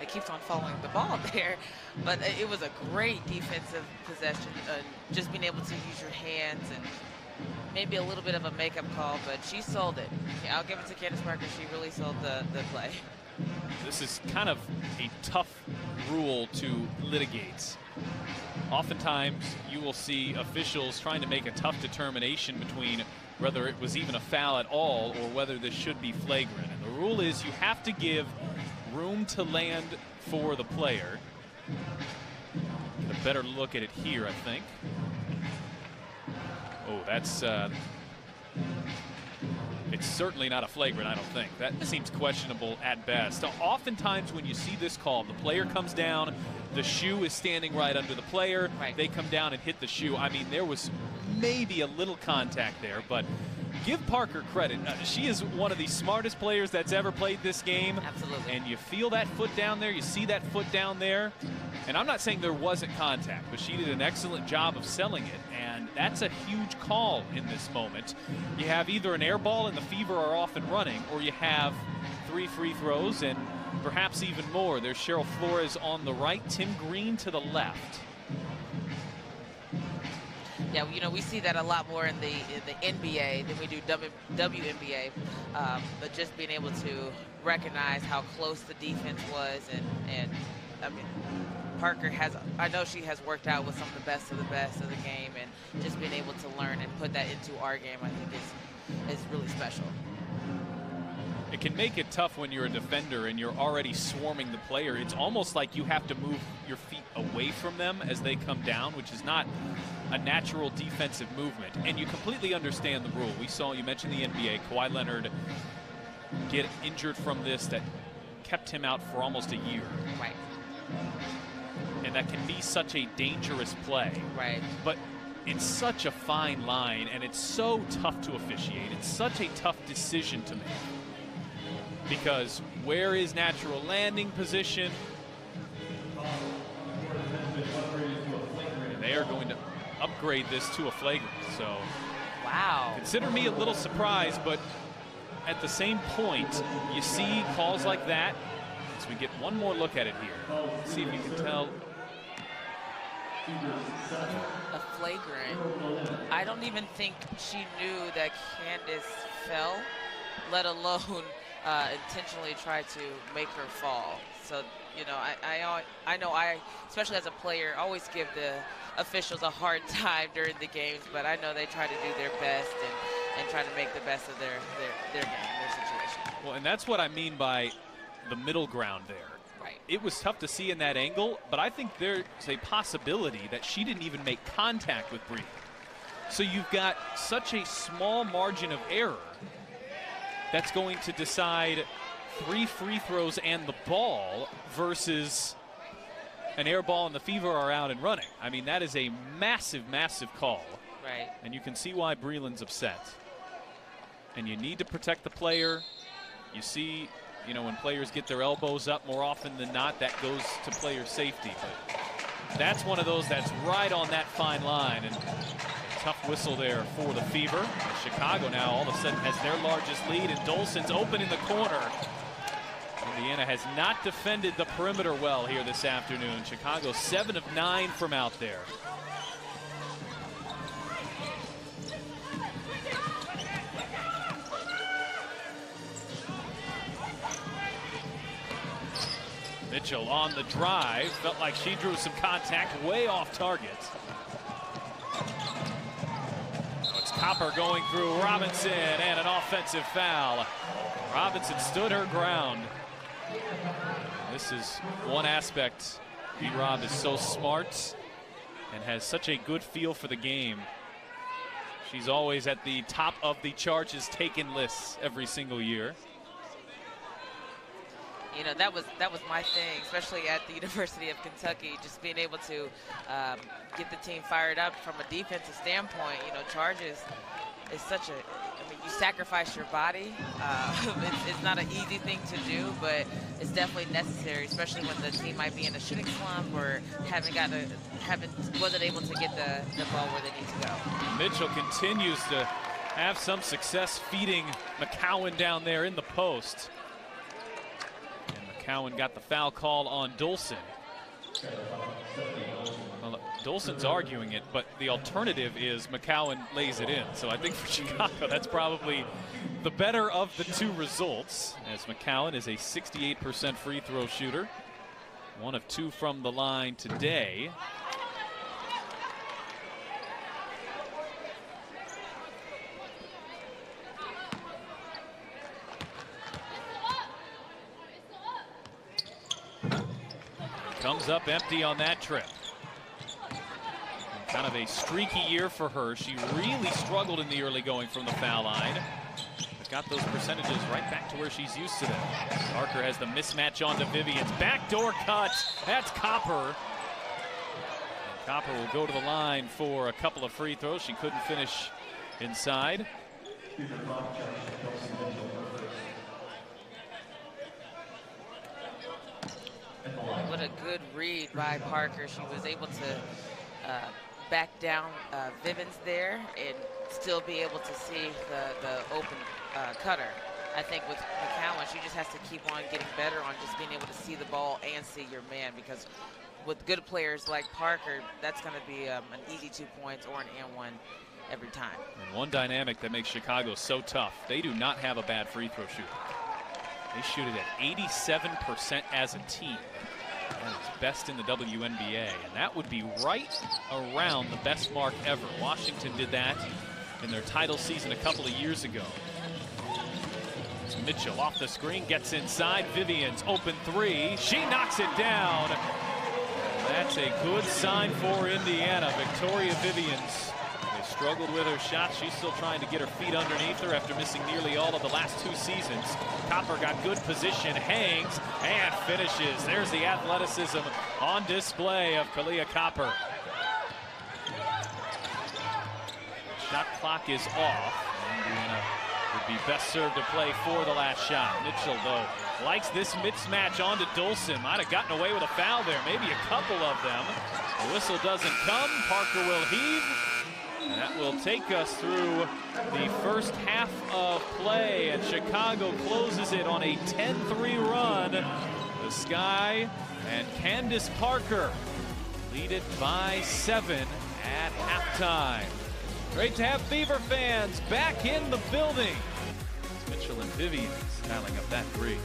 It keeps on following the ball there, but it was a great defensive possession. Uh, just being able to use your hands and maybe a little bit of a makeup call, but she sold it. I'll give it to Candace Parker. She really sold the, the play. This is kind of a tough rule to litigate. Oftentimes, you will see officials trying to make a tough determination between whether it was even a foul at all or whether this should be flagrant. And the rule is you have to give room to land for the player. Get a better look at it here, I think. Oh, that's uh, it's certainly not a flagrant, I don't think. That seems questionable at best. So oftentimes when you see this call, the player comes down, the shoe is standing right under the player, right. they come down and hit the shoe. I mean, there was maybe a little contact there, but give Parker credit. Uh, she is one of the smartest players that's ever played this game. Absolutely. And you feel that foot down there, you see that foot down there. And I'm not saying there wasn't contact, but she did an excellent job of selling it. And that's a huge call in this moment. You have either an air ball and the Fever are off and running, or you have three free throws and perhaps even more. There's Cheryl Flores on the right, Tim Green to the left. Yeah, you know, we see that a lot more in the in the NBA than we do w, WNBA. Um, but just being able to recognize how close the defense was, and and I mean, Parker has, I know she has worked out with some of the best of the best of the game, and just being able to learn and put that into our game, I think is is really special. It can make it tough when you're a defender and you're already swarming the player. It's almost like you have to move your feet away from them as they come down, which is not a natural defensive movement. And you completely understand the rule. We saw, you mentioned the NBA, Kawhi Leonard get injured from this that kept him out for almost a year. Right. And that can be such a dangerous play. Right. But it's such a fine line and it's so tough to officiate. It's such a tough decision to make because where is natural landing position? And they are going to upgrade this to a flagrant. So, wow. Consider me a little surprised, but at the same point, you see calls like that. So we get one more look at it here. See if you can tell. A flagrant. I don't even think she knew that Candace fell, let alone uh, intentionally try to make her fall. So, you know, I, I, I know I, especially as a player, always give the officials a hard time during the games, but I know they try to do their best and, and try to make the best of their, their, their game, their situation. Well, and that's what I mean by the middle ground there. Right. It was tough to see in that angle, but I think there's a possibility that she didn't even make contact with Bree. So you've got such a small margin of error that's going to decide three free throws and the ball versus an air ball and the Fever are out and running. I mean, that is a massive, massive call. Right. And you can see why Breland's upset. And you need to protect the player. You see, you know, when players get their elbows up more often than not, that goes to player safety. But that's one of those that's right on that fine line. And Tough whistle there for the Fever. Chicago now all of a sudden has their largest lead, and Dolson's open in the corner. Indiana has not defended the perimeter well here this afternoon. Chicago 7 of 9 from out there. Mitchell on the drive. Felt like she drew some contact way off target. Copper going through Robinson and an offensive foul. Robinson stood her ground. This is one aspect. D-Rob is so smart and has such a good feel for the game. She's always at the top of the charges taken lists every single year. You know that was that was my thing, especially at the University of Kentucky, just being able to um, get the team fired up from a defensive standpoint. You know, charges is such a I mean, you sacrifice your body. Uh, it's, it's, not an easy thing to do, but it's definitely necessary, especially when the team might be in a shooting slump or haven't got a, haven't wasn't able to get the, the ball where they need to go. Mitchell continues to have some success feeding McCowan down there in the post. And McCowan got the foul call on Dolson. Well, Dolson's arguing it, but the alternative is McCowan lays it in. So I think for Chicago, that's probably the better of the two results, as McCowan is a 68% free throw shooter. One of two from the line today. Comes up empty on that trip. Kind of a streaky year for her. She really struggled in the early going from the foul line. But got those percentages right back to where she's used to them. Parker has the mismatch onto Vivians. Backdoor cut. That's Copper. And Copper will go to the line for a couple of free throws. She couldn't finish inside. What a good read by Parker. She was able to uh, back down uh, Vivians there and still be able to see the, the open uh, cutter. I think with McCowan, she just has to keep on getting better on just being able to see the ball and see your man because with good players like Parker, that's going to be um, an easy two points or an and one every time. And one dynamic that makes Chicago so tough, they do not have a bad free throw shooter. They shoot it at 87% as a team. Best in the WNBA, and that would be right around the best mark ever. Washington did that in their title season a couple of years ago. Mitchell off the screen, gets inside. Vivians open three. She knocks it down. That's a good sign for Indiana. Victoria Vivians struggled with her shot. She's still trying to get her feet underneath her after missing nearly all of the last two seasons. Copper got good position, hangs, and finishes. There's the athleticism on display of Kahleah Copper. Shot clock is off. Indiana would be best served to play for the last shot. Mitchell, though, likes this mismatch onto Dolson. Might have gotten away with a foul there, maybe a couple of them. The whistle doesn't come. Parker will heave. That will take us through the first half of play, and Chicago closes it on a 10-3 run. The Sky and Candace Parker lead it by seven at halftime. Great to have Fever fans back in the building. Mitchell and Vivian tallying up that three.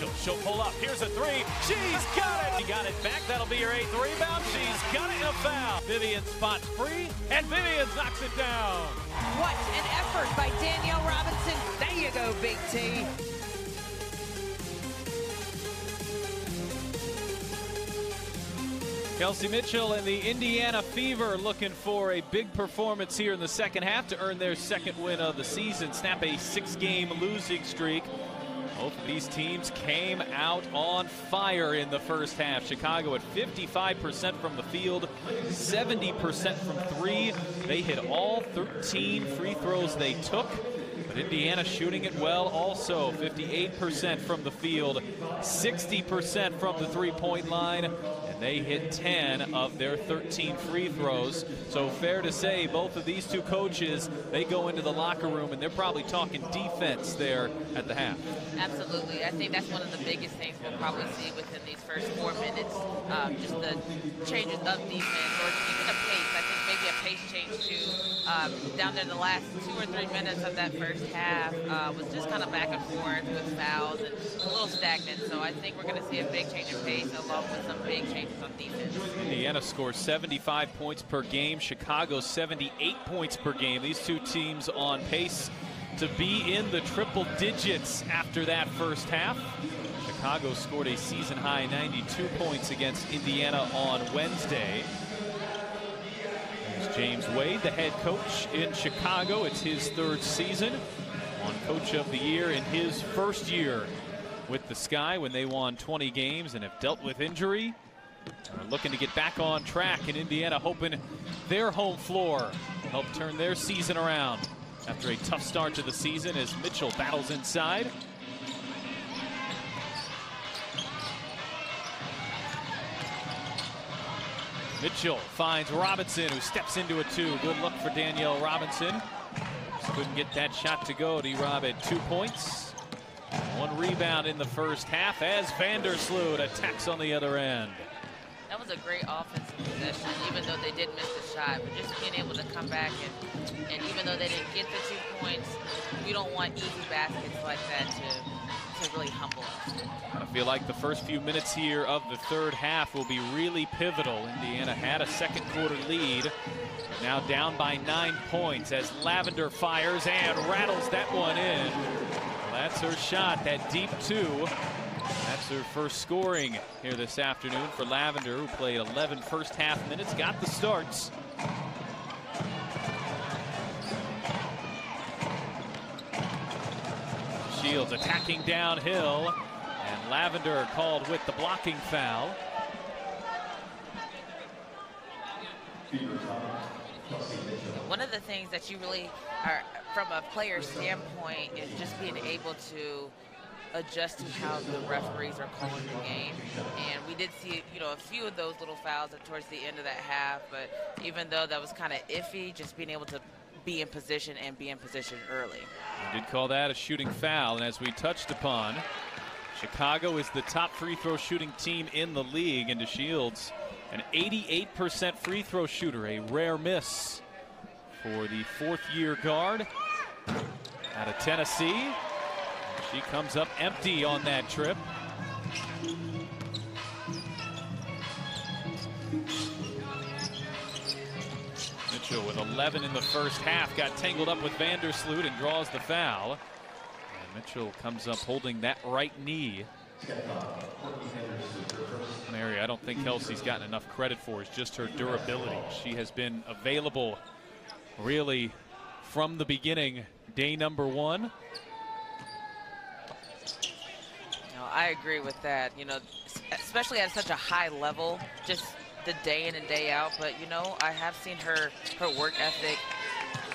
Mitchell, she'll pull up. Here's a three. She's got it. She got it back. That'll be her eighth rebound. She's got it in a foul. Vivian spots free, and Vivian knocks it down. What an effort by Danielle Robinson. There you go, Big T. Kelsey Mitchell and the Indiana Fever looking for a big performance here in the second half to earn their second win of the season, snap a six-game losing streak. Both of these teams came out on fire in the first half. Chicago at 55% from the field, 70% from three. They hit all 13 free throws they took. But Indiana shooting it well also 58% from the field, 60% from the three-point line, they hit 10 of their 13 free throws. So fair to say, both of these two coaches, they go into the locker room and they're probably talking defense there at the half. Absolutely. I think that's one of the biggest things we'll probably see within these first four minutes. Um, just the changes of defense or even a pace. I think maybe a pace change too. Um, down there the last two or three minutes of that first half uh, was just kind of back and forth with fouls and a little stagnant. So I think we're going to see a big change in pace along with some big changes on defense. Indiana scores 75 points per game. Chicago 78 points per game. These two teams on pace to be in the triple digits after that first half. Chicago scored a season high 92 points against Indiana on Wednesday. James Wade, the head coach in Chicago. It's his third season. on Coach of the Year in his first year with the Sky when they won 20 games and have dealt with injury. Are looking to get back on track in Indiana, hoping their home floor help turn their season around after a tough start to the season as Mitchell battles inside. Mitchell finds Robinson, who steps into a two. Good luck for Danielle Robinson. Just couldn't get that shot to go. D-Rob at two points. One rebound in the first half as Vandersloot attacks on the other end. That was a great offensive possession, even though they did miss the shot. But just being able to come back and, and even though they didn't get the two points, we don't want easy baskets like that to to really humble us. I feel like the first few minutes here of the third half will be really pivotal. Indiana had a second quarter lead. Now down by nine points as Lavender fires and rattles that one in. Well, that's her shot, that deep two. That's her first scoring here this afternoon for Lavender, who played 11 first half minutes, got the starts. Shields attacking downhill. And Lavender called with the blocking foul. One of the things that you really are, from a player standpoint, is just being able to adjust to how the referees are calling the game. And we did see, you know, a few of those little fouls towards the end of that half. But even though that was kind of iffy, just being able to be in position and be in position early. We did call that a shooting foul, and as we touched upon, Chicago is the top free throw shooting team in the league, and Shields, an 88% free throw shooter, a rare miss for the fourth year guard out of Tennessee. She comes up empty on that trip. Mitchell with 11 in the first half got tangled up with Vandersloot and draws the foul. And Mitchell comes up holding that right knee. Mary, I don't think Kelsey's gotten enough credit for is just her durability. She has been available really from the beginning, day number one. No, I agree with that. You know, especially at such a high level, just the day in and day out. But you know, I have seen her her work ethic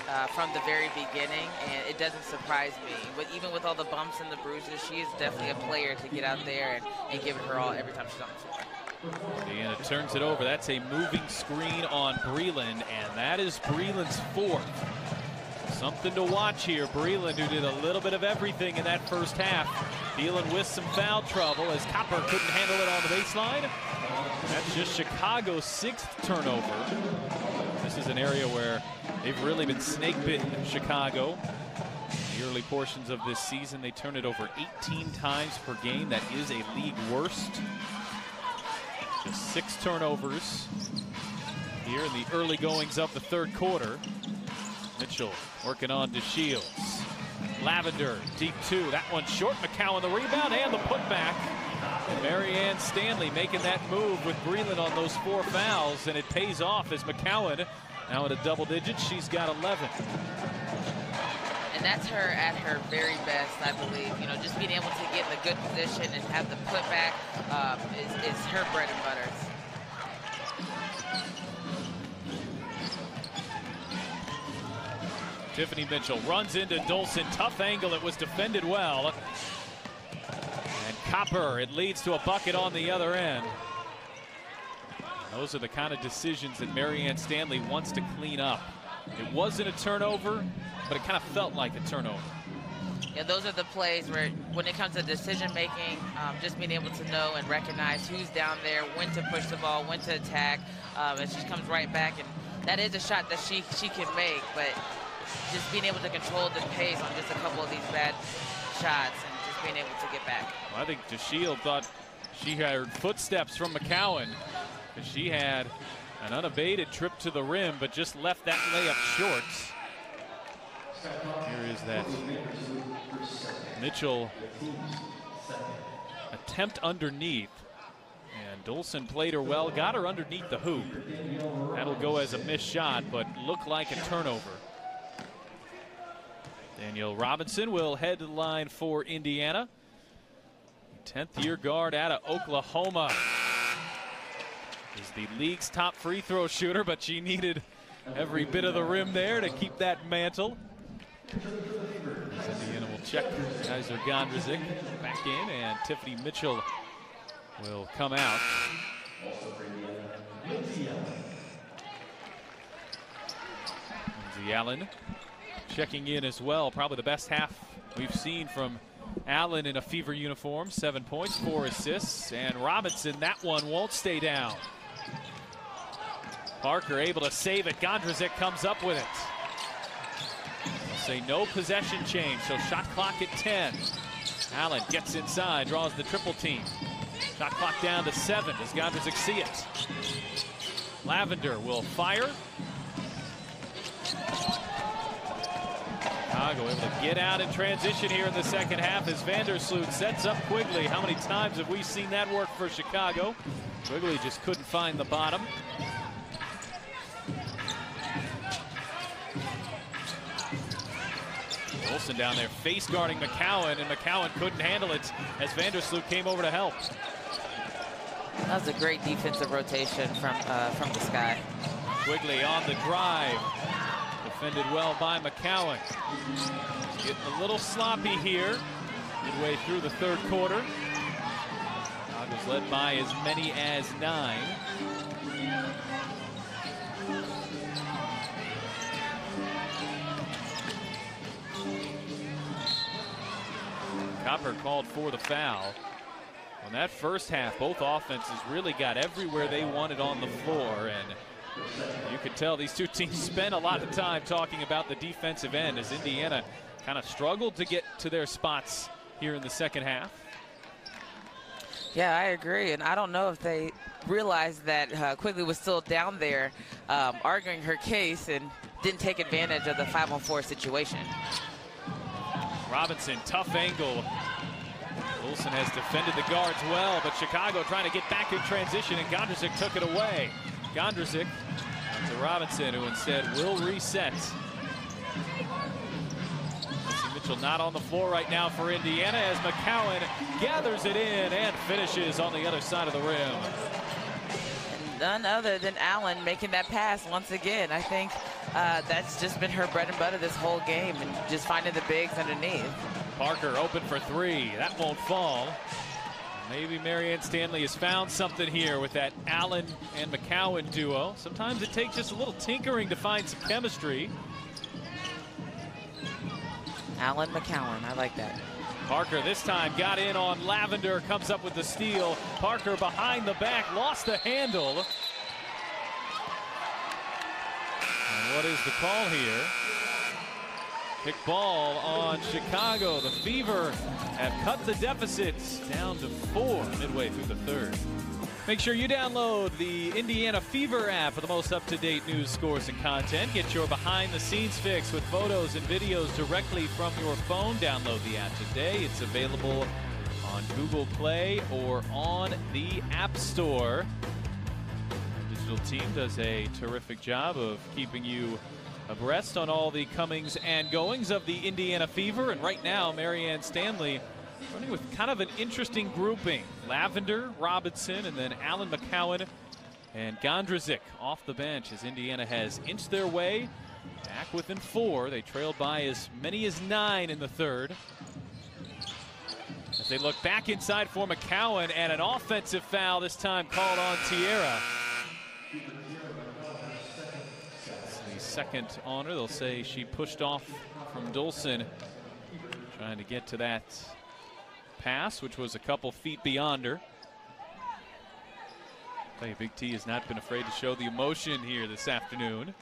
uh, from the very beginning, and it doesn't surprise me. But even with all the bumps and the bruises, she is definitely a player to get out there and, and give it her all every time she's on the floor. Indiana turns it over. That's a moving screen on Breland, and that is Breland's fourth. Something to watch here. Breland, who did a little bit of everything in that first half, dealing with some foul trouble as Copper couldn't handle it on the baseline. That's just Chicago's sixth turnover. This is an area where they've really been snake bitten in Chicago. The early portions of this season, they turn it over 18 times per game. That is a league worst. Just six turnovers here in the early goings of the third quarter. Mitchell working on to Shields. Lavender, deep two. That one short. McCowan the rebound and the putback. And Marianne Stanley making that move with Breland on those four fouls, and it pays off as McCowan now at a double digit. She's got 11. And that's her at her very best, I believe. You know, just being able to get in a good position and have the putback um, is, is her bread and butter. Tiffany Mitchell runs into Dolson. Tough angle. It was defended well. Copper, it leads to a bucket on the other end. Those are the kind of decisions that Marianne Stanley wants to clean up. It wasn't a turnover, but it kind of felt like a turnover. Yeah, those are the plays where, when it comes to decision making, um, just being able to know and recognize who's down there, when to push the ball, when to attack, um, and she comes right back. And that is a shot that she she can make, but just being able to control the pace on just a couple of these bad shots being able to get back. Well, I think DeShield thought she heard footsteps from McCowan because she had an unabated trip to the rim, but just left that layup short. Here is that Mitchell attempt underneath. And Dolson played her well, got her underneath the hoop. That'll go as a missed shot, but look like a turnover. Danielle Robinson will head to the line for Indiana. 10th year guard out of Oklahoma. Is the league's top free throw shooter, but she needed every bit of the rim there to keep that mantle. Indiana will check Kysre Gondrezick back in, and Tiffany Mitchell will come out. Lindsay Allen checking in as well. Probably the best half we've seen from Allen in a Fever uniform. Seven points, four assists. And Robinson, that one won't stay down. Parker able to save it. Gondrezick comes up with it. Say no possession change, so shot clock at 10. Allen gets inside, draws the triple team. Shot clock down to seven. Does Gondrezick see it? Lavender will fire. Chicago able to get out in transition here in the second half as Vandersloot sets up Quigley. How many times have we seen that work for Chicago? Quigley just couldn't find the bottom. Wilson down there face guarding McCowan, and McCowan couldn't handle it as Vandersloot came over to help. That was a great defensive rotation from uh, from the sky. Quigley on the drive. Defended well by McCowan. Getting a little sloppy here midway through the third quarter. Chicago's led by as many as nine. Copper called for the foul. On that first half, both offenses really got everywhere they wanted on the floor, and you can tell these two teams spent a lot of time talking about the defensive end as Indiana kind of struggled to get to their spots here in the second half. Yeah, I agree, and I don't know if they realized that uh, Quigley was still down there um, arguing her case and didn't take advantage of the 5-on-4 situation. Robinson, tough angle. Wilson has defended the guards well, but Chicago trying to get back in transition, and Gondrezick took it away. Gondrezick to Robinson, who instead will reset. Mitchell not on the floor right now for Indiana as McCowan gathers it in and finishes on the other side of the rim. And none other than Allen making that pass once again. I think uh, that's just been her bread and butter this whole game and just finding the bigs underneath. Parker open for three. That won't fall. Maybe Marianne Stanley has found something here with that Allen and McCowan duo. Sometimes it takes just a little tinkering to find some chemistry. Allen McCowan, I like that. Parker this time got in on Lavender, comes up with the steal. Parker behind the back, lost the handle. And what is the call here? Ball on Chicago. The Fever have cut the deficit down to four midway through the third. Make sure you download the Indiana Fever app for the most up-to-date news, scores, and content. Get your behind-the-scenes fix with photos and videos directly from your phone. Download the app today. It's available on Google Play or on the App Store. Our digital team does a terrific job of keeping you abreast on all the comings and goings of the Indiana Fever. And right now, Marianne Stanley running with kind of an interesting grouping. Lavender, Robinson, and then Allen McCowan and Gondrezick off the bench as Indiana has inched their way back within four. They trailed by as many as nine in the third. As they look back inside for McCowan and an offensive foul this time called on Teaira. the second honor. They'll say she pushed off from Dolson trying to get to that pass, which was a couple feet beyond her. You, Big T has not been afraid to show the emotion here this afternoon.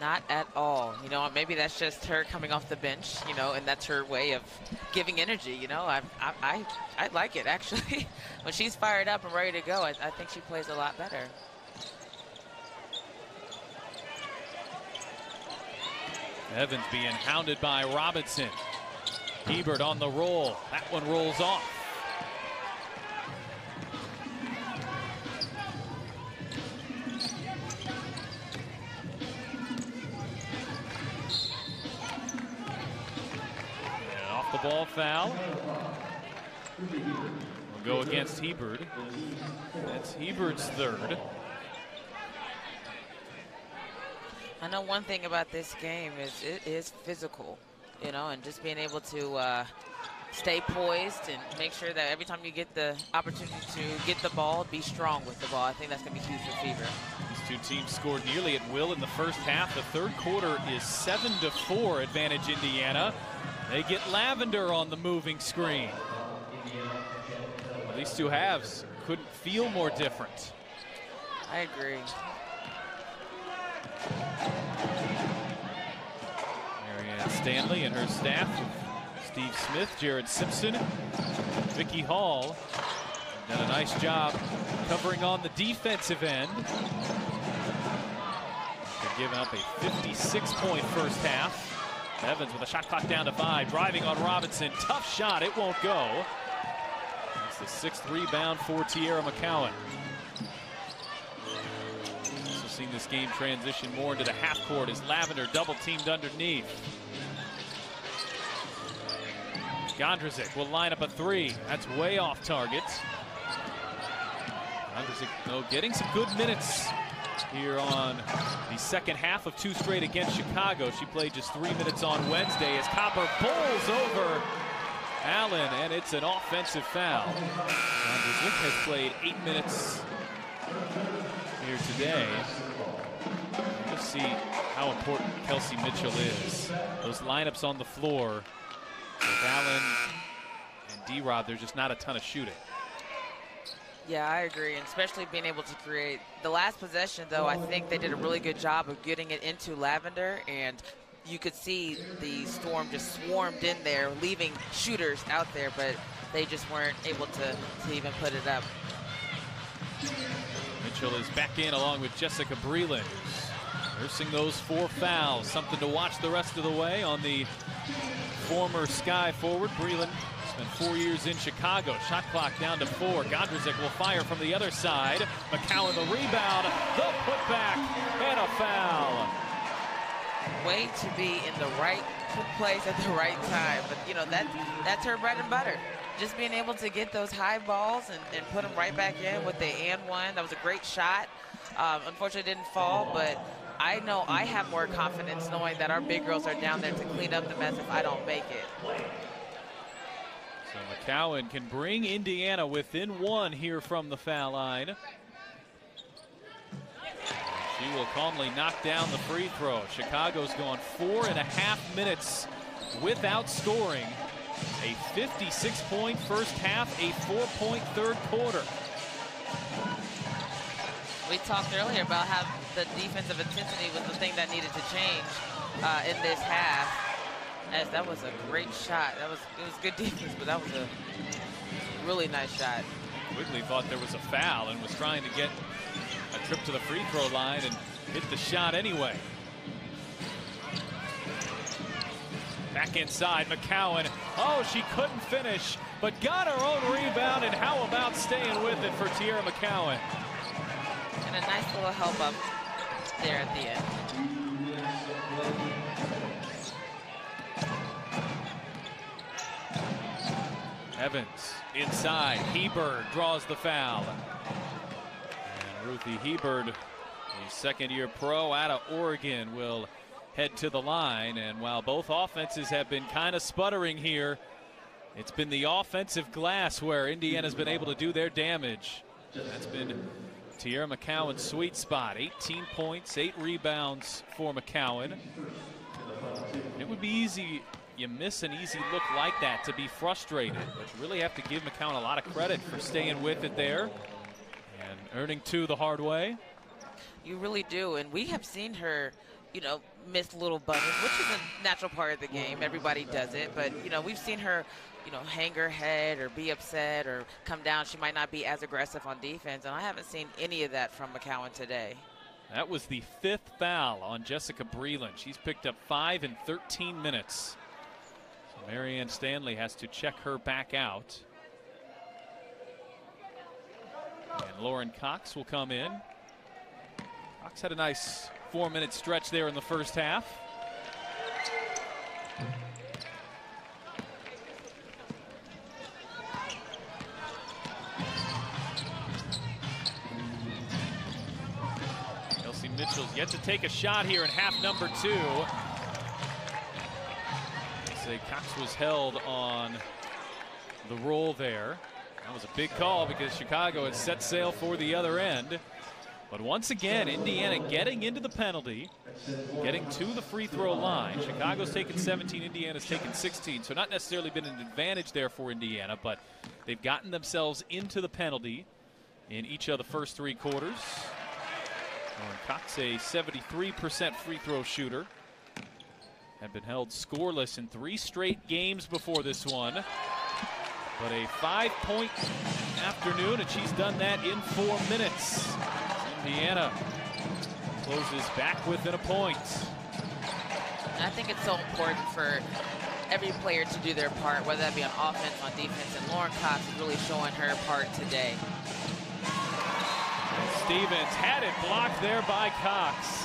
Not at all. You know, maybe that's just her coming off the bench, you know, and that's her way of giving energy, you know. I I, I, I like it, actually. when she's fired up and ready to go, I, I think she plays a lot better. Evans being hounded by Robinson. Hebard on the roll. That one rolls off. And off the ball foul. We'll go against Hebard. That's Hebard's third. I know one thing about this game is it is physical, you know, and just being able to uh, stay poised and make sure that every time you get the opportunity to get the ball, be strong with the ball. I think that's going to be huge for Fever. These two teams scored nearly at will in the first half. The third quarter is 7 to 4 advantage Indiana. They get Lavender on the moving screen. Well, these two halves couldn't feel more different. I agree. Marianne Stanley and her staff, Steve Smith, Jared Simpson, Vicky Hall, done a nice job covering on the defensive end. They're giving up a 56-point first half. Evans with a shot clock down to five, driving on Robinson. Tough shot, it won't go. It's the sixth rebound for Teaira McCowan. Seen this game transition more into the half court as Lavender double teamed underneath. Gondrezick will line up a three. That's way off target. Gondrezick, though, getting some good minutes here on the second half of two straight against Chicago. She played just three minutes on Wednesday as Copper bowls over Allen, and it's an offensive foul. Gondrezick has played eight minutes here today. Let's see how important Kelsey Mitchell is. Those lineups on the floor with Allen and D-Rob, there's just not a ton of shooting. Yeah, I agree, and especially being able to create. The last possession, though, I think they did a really good job of getting it into Lavender, and you could see the Storm just swarmed in there, leaving shooters out there, but they just weren't able to, to even put it up. Mitchell is back in along with Jessica Breland. Nursing those four fouls. Something to watch the rest of the way on the former Sky forward. Breland spent four years in Chicago. Shot clock down to four. Gondrezick will fire from the other side. McCowan the rebound, the putback, and a foul. Way to be in the right place at the right time. But, you know, that that's her bread and butter. Just being able to get those high balls and, and put them right back in with the and one. That was a great shot. Um, unfortunately, didn't fall, but I know I have more confidence knowing that our big girls are down there to clean up the mess if I don't make it. So McCowan can bring Indiana within one here from the foul line. She will calmly knock down the free throw. Chicago's gone four and a half minutes without scoring. A 56-point first half, a four-point third quarter. We talked earlier about how the defensive intensity was the thing that needed to change uh, in this half. As that was a great shot. That was it was good defense, but that was a really nice shot. Quigley thought there was a foul and was trying to get a trip to the free throw line and hit the shot anyway. Back inside, McCowan. Oh, she couldn't finish, but got her own rebound, and how about staying with it for Teaira McCowan? And a nice little help up there at the end. Evans inside. Hebard draws the foul. And Ruthie Hebard, the second year pro out of Oregon, will head to the line. And while both offenses have been kind of sputtering here, it's been the offensive glass where Indiana's been able to do their damage. That's been Teaira McCowan's sweet spot. 18 points, 8 rebounds for McCowan. It would be easy, you miss an easy look like that to be frustrated, but you really have to give McCowan a lot of credit for staying with it there and earning two the hard way. You really do, and we have seen her, you know, miss little bunnies, which is a natural part of the game. Everybody does it, but you know, we've seen her, you know, hang her head or be upset or come down. She might not be as aggressive on defense, and I haven't seen any of that from McCowan today. That was the fifth foul on Jessica Breland. She's picked up five in 13 minutes. So Marianne Stanley has to check her back out. And Lauren Cox will come in. Cox had a nice four minute stretch there in the first half. Kelsey Mitchell's yet to take a shot here in half number two. Say Cox was held on the roll there. That was a big call because Chicago had set sail for the other end. But once again, Indiana getting into the penalty, getting to the free throw line. Chicago's taken 17, Indiana's taken 16. So not necessarily been an advantage there for Indiana, but they've gotten themselves into the penalty in each of the first three quarters. Lauren Cox, a 73% free throw shooter, had been held scoreless in three straight games before this one. But a five-point afternoon, and she's done that in four minutes. Indiana closes back within a point. I think it's so important for every player to do their part, whether that be on offense, on defense, and Lauren Cox is really showing her part today. Stevens had it blocked there by Cox.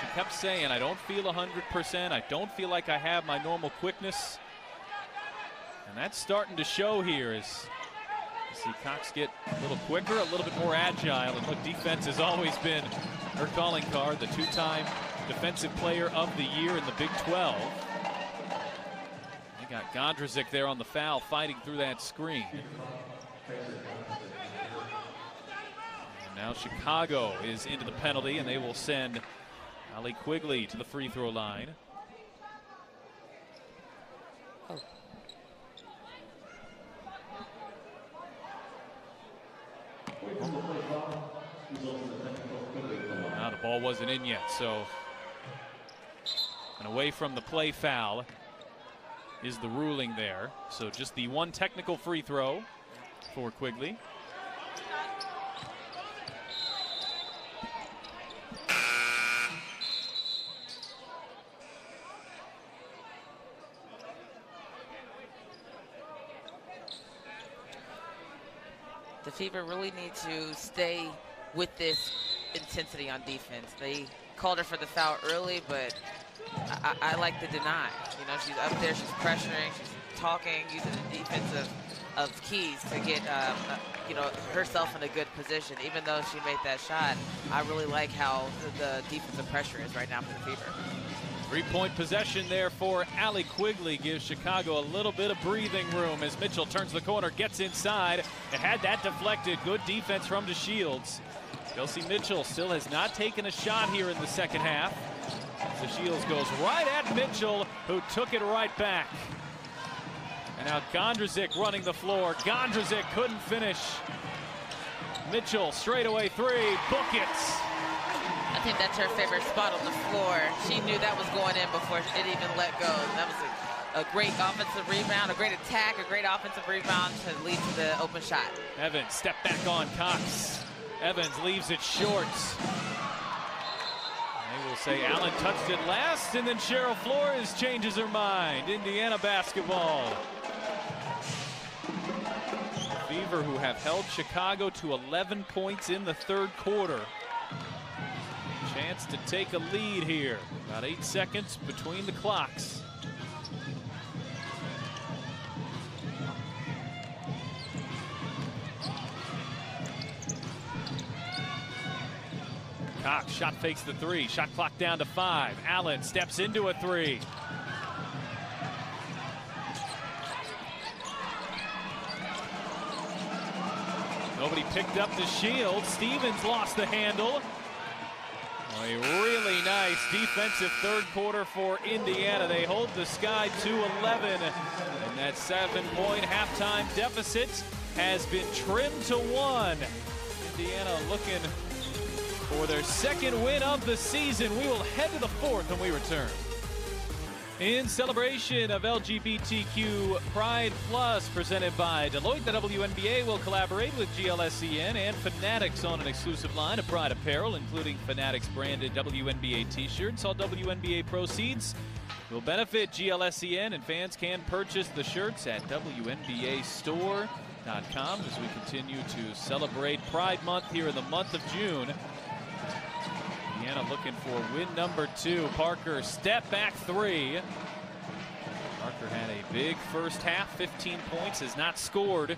She kept saying, I don't feel 100%. I don't feel like I have my normal quickness. And that's starting to show here as see Cox get a little quicker, a little bit more agile. And look, defense has always been her calling card, the two-time defensive player of the year in the Big 12. They got Gondrezick there on the foul, fighting through that screen. And now Chicago is into the penalty, and they will send Ali Quigley to the free throw line. Oh, Now the ball wasn't in yet, so and away from the play foul is the ruling there. So just the one technical free throw for Quigley. Fever really need to stay with this intensity on defense. They called her for the foul early, but I, I, like the deny. You know, she's up there, she's pressuring, she's talking, using the defensive of keys to get, uh, uh, you know, herself in a good position. Even though she made that shot, I really like how the, the defensive pressure is right now for the Fever. Three-point possession there for Allie Quigley gives Chicago a little bit of breathing room as Mitchell turns the corner, gets inside, and had that deflected. Good defense from DeShields. Kelsey Mitchell still has not taken a shot here in the second half. DeShields goes right at Mitchell, who took it right back. And now Gondrezick running the floor. Gondrezick couldn't finish. Mitchell straightaway three, book it. Think that's her favorite spot on the floor. She knew that was going in before it even let go. That was a, a great offensive rebound, a great attack, a great offensive rebound to lead to the open shot. Evans step back on Cox. Evans leaves it short. They will say Allen touched it last, and then Cheryl Flores changes her mind. Indiana basketball. Fever, who have held Chicago to 11 points in the third quarter. Chance to take a lead here. About eight seconds between the clocks. Cox shot fakes the three. Shot clock down to five. Allen steps into a three. Nobody picked up the shield. Stevens lost the handle. A really nice defensive third quarter for Indiana. They hold the Sky to 11. And that seven-point halftime deficit has been trimmed to one. Indiana looking for their second win of the season. We will head to the fourth when we return. In celebration of LGBTQ Pride Plus, presented by Deloitte, the WNBA will collaborate with GLSEN and Fanatics on an exclusive line of Pride apparel, including Fanatics branded WNBA t-shirts. All WNBA proceeds will benefit GLSEN, and fans can purchase the shirts at WNBAstore.com as we continue to celebrate Pride Month here in the month of June. Indiana looking for win number two. Parker step back three. Parker had a big first half, 15 points, has not scored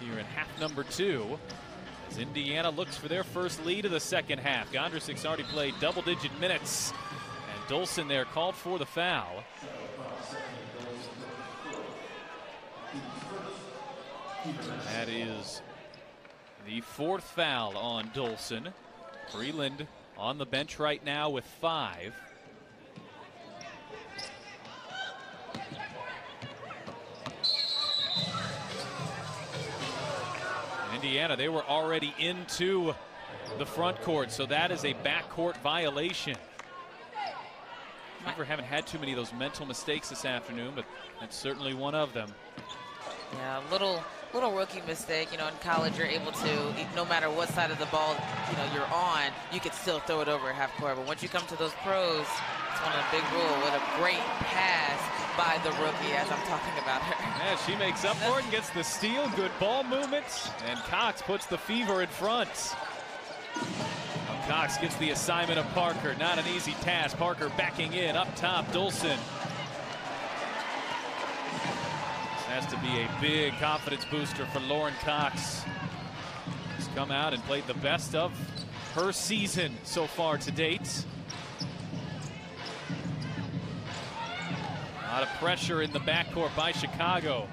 here in half number two. As Indiana looks for their first lead of the second half. Gondrezick's already played double-digit minutes. And Dolson there called for the foul. That is the fourth foul on Dolson. Breland on the bench right now with five. Indiana, they were already into the front court, so that is a backcourt violation. Fever haven't had too many of those mental mistakes this afternoon, but that's certainly one of them. Yeah, a little little rookie mistake. You know, in college, you're able to, no matter what side of the ball, you know, you're on, you can still throw it over half court. But once you come to those pros, it's one of the big rule. What a great pass by the rookie, as I'm talking about her. Yeah, she makes up for it and gets the steal. Good ball movements. and Cox puts the Fever in front. Cox gets the assignment of Parker. Not an easy task. Parker backing in up top. Dolson has to be a big confidence booster for Lauren Cox. She's come out and played the best of her season so far to date. A lot of pressure in the backcourt by Chicago.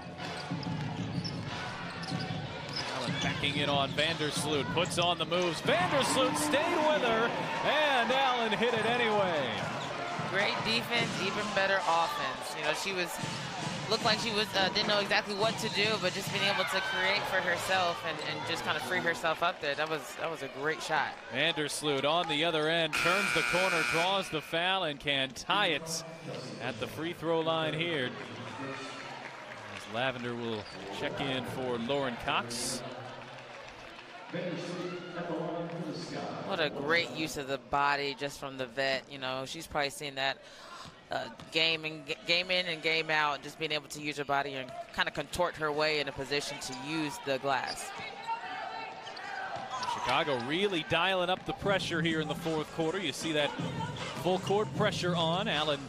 Allen backing in on Vandersloot, puts on the moves. Vandersloot stayed with her, and Allen hit it anyway. Great defense, even better offense. You know, she was looked like she was uh, didn't know exactly what to do, but just being able to create for herself and, and just kind of free herself up there. That was that was a great shot. Vandersloot on the other end turns the corner, draws the foul, and can tie it at the free throw line here. As Lavender will check in for Lauren Cox. What a great use of the body just from the vet. You know, she's probably seen that uh, game and game in and game out, just being able to use her body and kind of contort her way in a position to use the glass. Chicago really dialing up the pressure here in the fourth quarter. You see that full court pressure on. Allen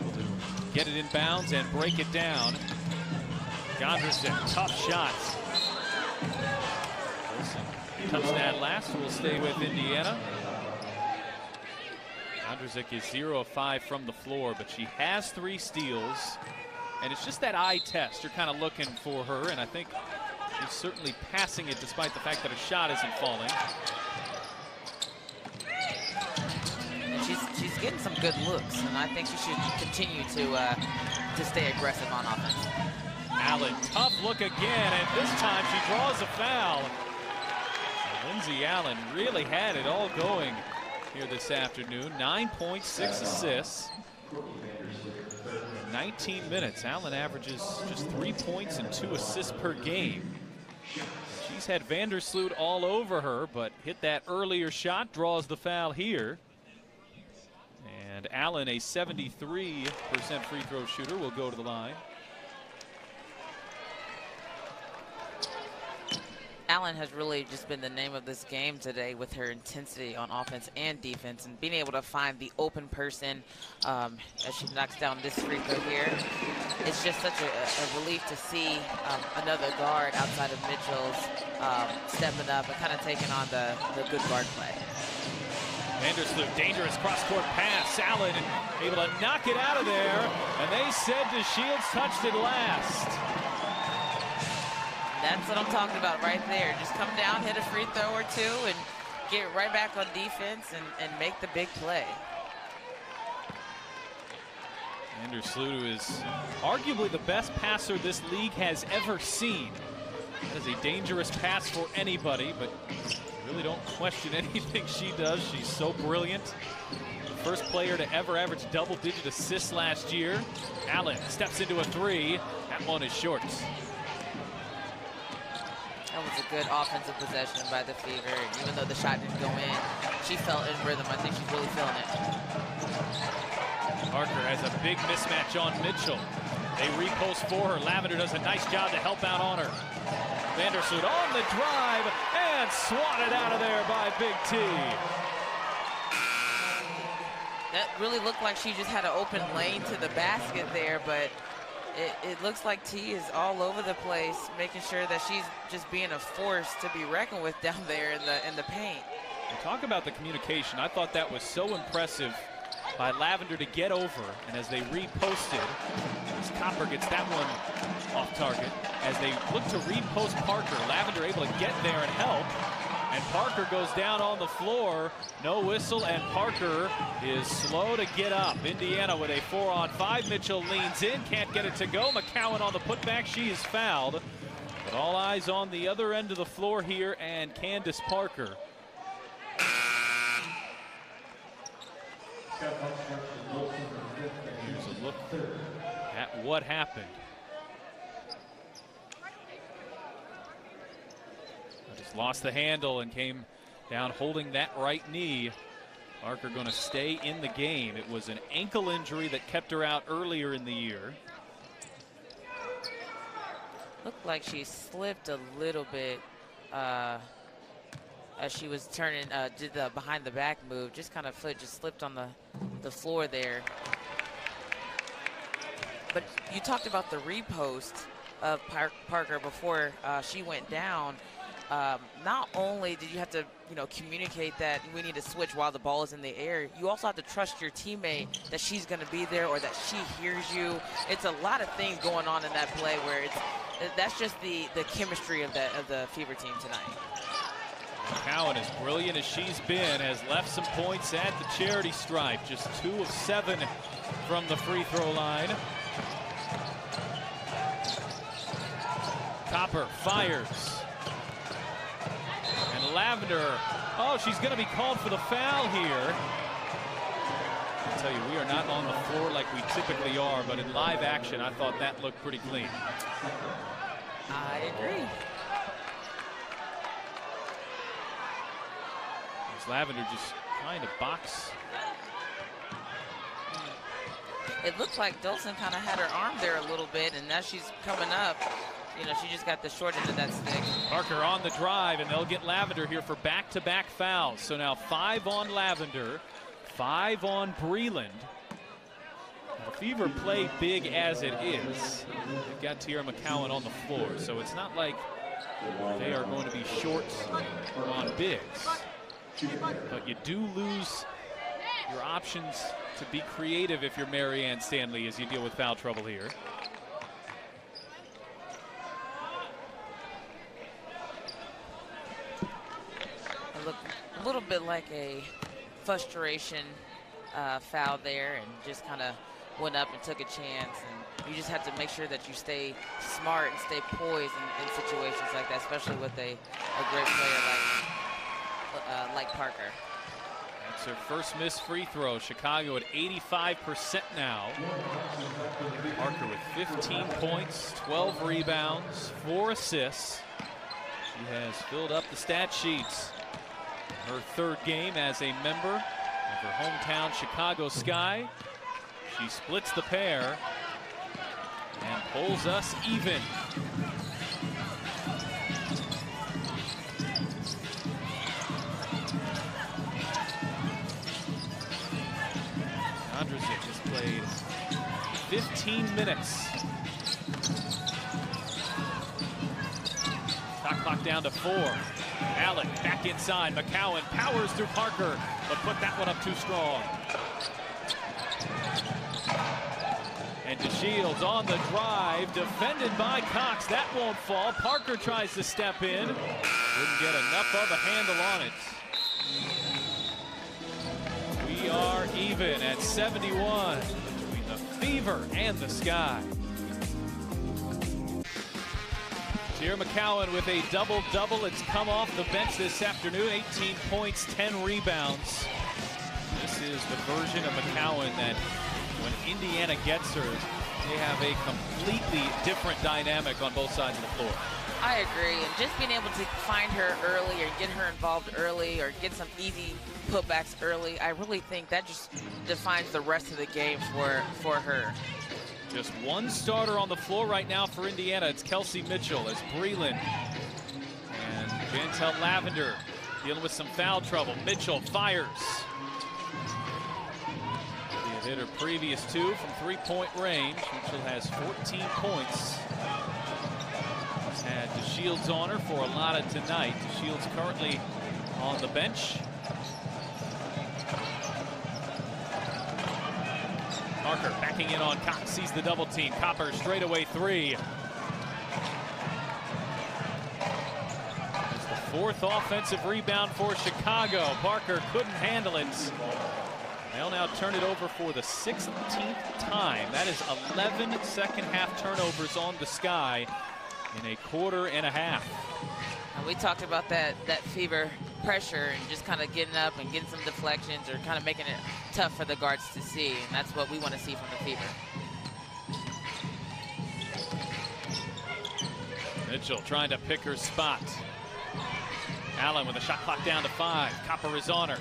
able to get it in bounds and break it down. Gondrezick, tough shots. Touched that last, will stay with Indiana. Gondrezick is 0 of 5 from the floor, but she has three steals. And it's just that eye test. You're kind of looking for her, and I think she's certainly passing it despite the fact that her shot isn't falling. She's she's getting some good looks, and I think she should continue to uh, to stay aggressive on offense. Allen, tough look again, and this time she draws a foul. Lindsay Allen really had it all going here this afternoon. 9.6 assists. 19 minutes. Allen averages just three points and two assists per game. She's had Vandersloot all over her, but hit that earlier shot, draws the foul here. And Allen, a 73% free throw shooter, will go to the line. Allen has really just been the name of this game today with her intensity on offense and defense and being able to find the open person um, as she knocks down this free throw here. It's just such a, a relief to see um, another guard outside of Mitchell's um, stepping up and kind of taking on the, the good guard play. Vandersloot, dangerous cross-court pass. Allen able to knock it out of there. And they said DeShields touched it last. That's what I'm talking about right there. Just come down, hit a free throw or two, and get right back on defense and, and make the big play. Vandersloot is arguably the best passer this league has ever seen. That is a dangerous pass for anybody, but really don't question anything she does. She's so brilliant. First player to ever average double-digit assists last year. Allen steps into a three. That one is short. That was a good offensive possession by the Fever. Even though the shot didn't go in, she felt in rhythm. I think she's really feeling it. Parker has a big mismatch on Mitchell. They repost for her. Lavender does a nice job to help out on her. Vandersloot on the drive and swatted out of there by Big T. That really looked like she just had an open lane to the basket there, but it, it, looks like T is all over the place, making sure that she's just being a force to be reckoned with down there in the in the paint. And talk about the communication. I thought that was so impressive by Lavender to get over, and as they reposted, as Copper gets that one off target. As they look to repost Parker, Lavender able to get there and help. And Parker goes down on the floor. No whistle, and Parker is slow to get up. Indiana with a four on five. Mitchell leans in, can't get it to go. McCowan on the putback. She is fouled. But all eyes on the other end of the floor here, and Candace Parker. Here's a look at what happened. Just lost the handle and came down holding that right knee. Parker going to stay in the game. It was an ankle injury that kept her out earlier in the year. Looked like she slipped a little bit uh, as she was turning, uh, did the behind the back move. Just kind of foot just slipped on the, the floor there. But you talked about the repost of Par Parker before uh, she went down um, not only did you have to, you know, communicate that we need to switch while the ball is in the air, you also have to trust your teammate that she's going to be there or that she hears you. It's a lot of things going on in that play where it's that's just the the chemistry of the of the Fever team tonight. Cowan, as brilliant as she's been, has left some points at the charity stripe. Just two of seven from the free throw line. Copper fires. Lavender. Oh, she's going to be called for the foul here. I tell you, we are not on the floor like we typically are, but in live action, I thought that looked pretty clean. I agree. Lavender just trying to box. It looks like Dolson kind of had her arm there a little bit, and now she's coming up you know, she just got the short end of that stick. Parker on the drive, and they'll get Lavender here for back-to-back -back fouls. So now five on Lavender, five on Breland. Fever play big as it is. They've got Teaira McCowan on the floor, so it's not like they are going to be short on bigs. But you do lose your options to be creative if you're Marianne Stanley as you deal with foul trouble here. A little bit like a frustration uh, foul there and just kind of went up and took a chance. And you just have to make sure that you stay smart and stay poised in, in situations like that, especially with a, a great player like, uh, like Parker. That's her first missed free throw. Chicago at 85% now. Parker with 15 points, 12 rebounds, 4 assists. She has filled up the stat sheets her third game as a member of her hometown Chicago Sky. She splits the pair and pulls us even. Gondrezick has played 15 minutes. Clock down to four. Allen back inside. McCowan powers through Parker, but put that one up too strong. And DeShields on the drive, defended by Cox. That won't fall. Parker tries to step in. Didn't get enough of a handle on it. We are even at 71 between the Fever and the Sky. Teaira McCowan with a double-double. It's come off the bench this afternoon. 18 points, 10 rebounds. This is the version of McCowan that when Indiana gets her, they have a completely different dynamic on both sides of the floor. I agree, and just being able to find her early or get her involved early or get some easy putbacks early, I really think that just defines the rest of the game for, for her. Just one starter on the floor right now for Indiana. It's Kelsey Mitchell as Breland and Jantel Lavender dealing with some foul trouble. Mitchell fires. She hit her previous two from three-point range. Mitchell has 14 points. Had DeShields on her for a lot of tonight. DeShields currently on the bench. Parker backing in on Cox, sees the double team. Copper straightaway three. It's the fourth offensive rebound for Chicago. Parker couldn't handle it. They'll now turn it over for the 16th time. That is 11 second half turnovers on the sky in a quarter and a half. And we talked about that that fever pressure and just kind of getting up and getting some deflections or kind of making it tough for the guards to see. And that's what we want to see from the fever. Mitchell trying to pick her spot. Allen with a shot clock down to five. Copper is on her.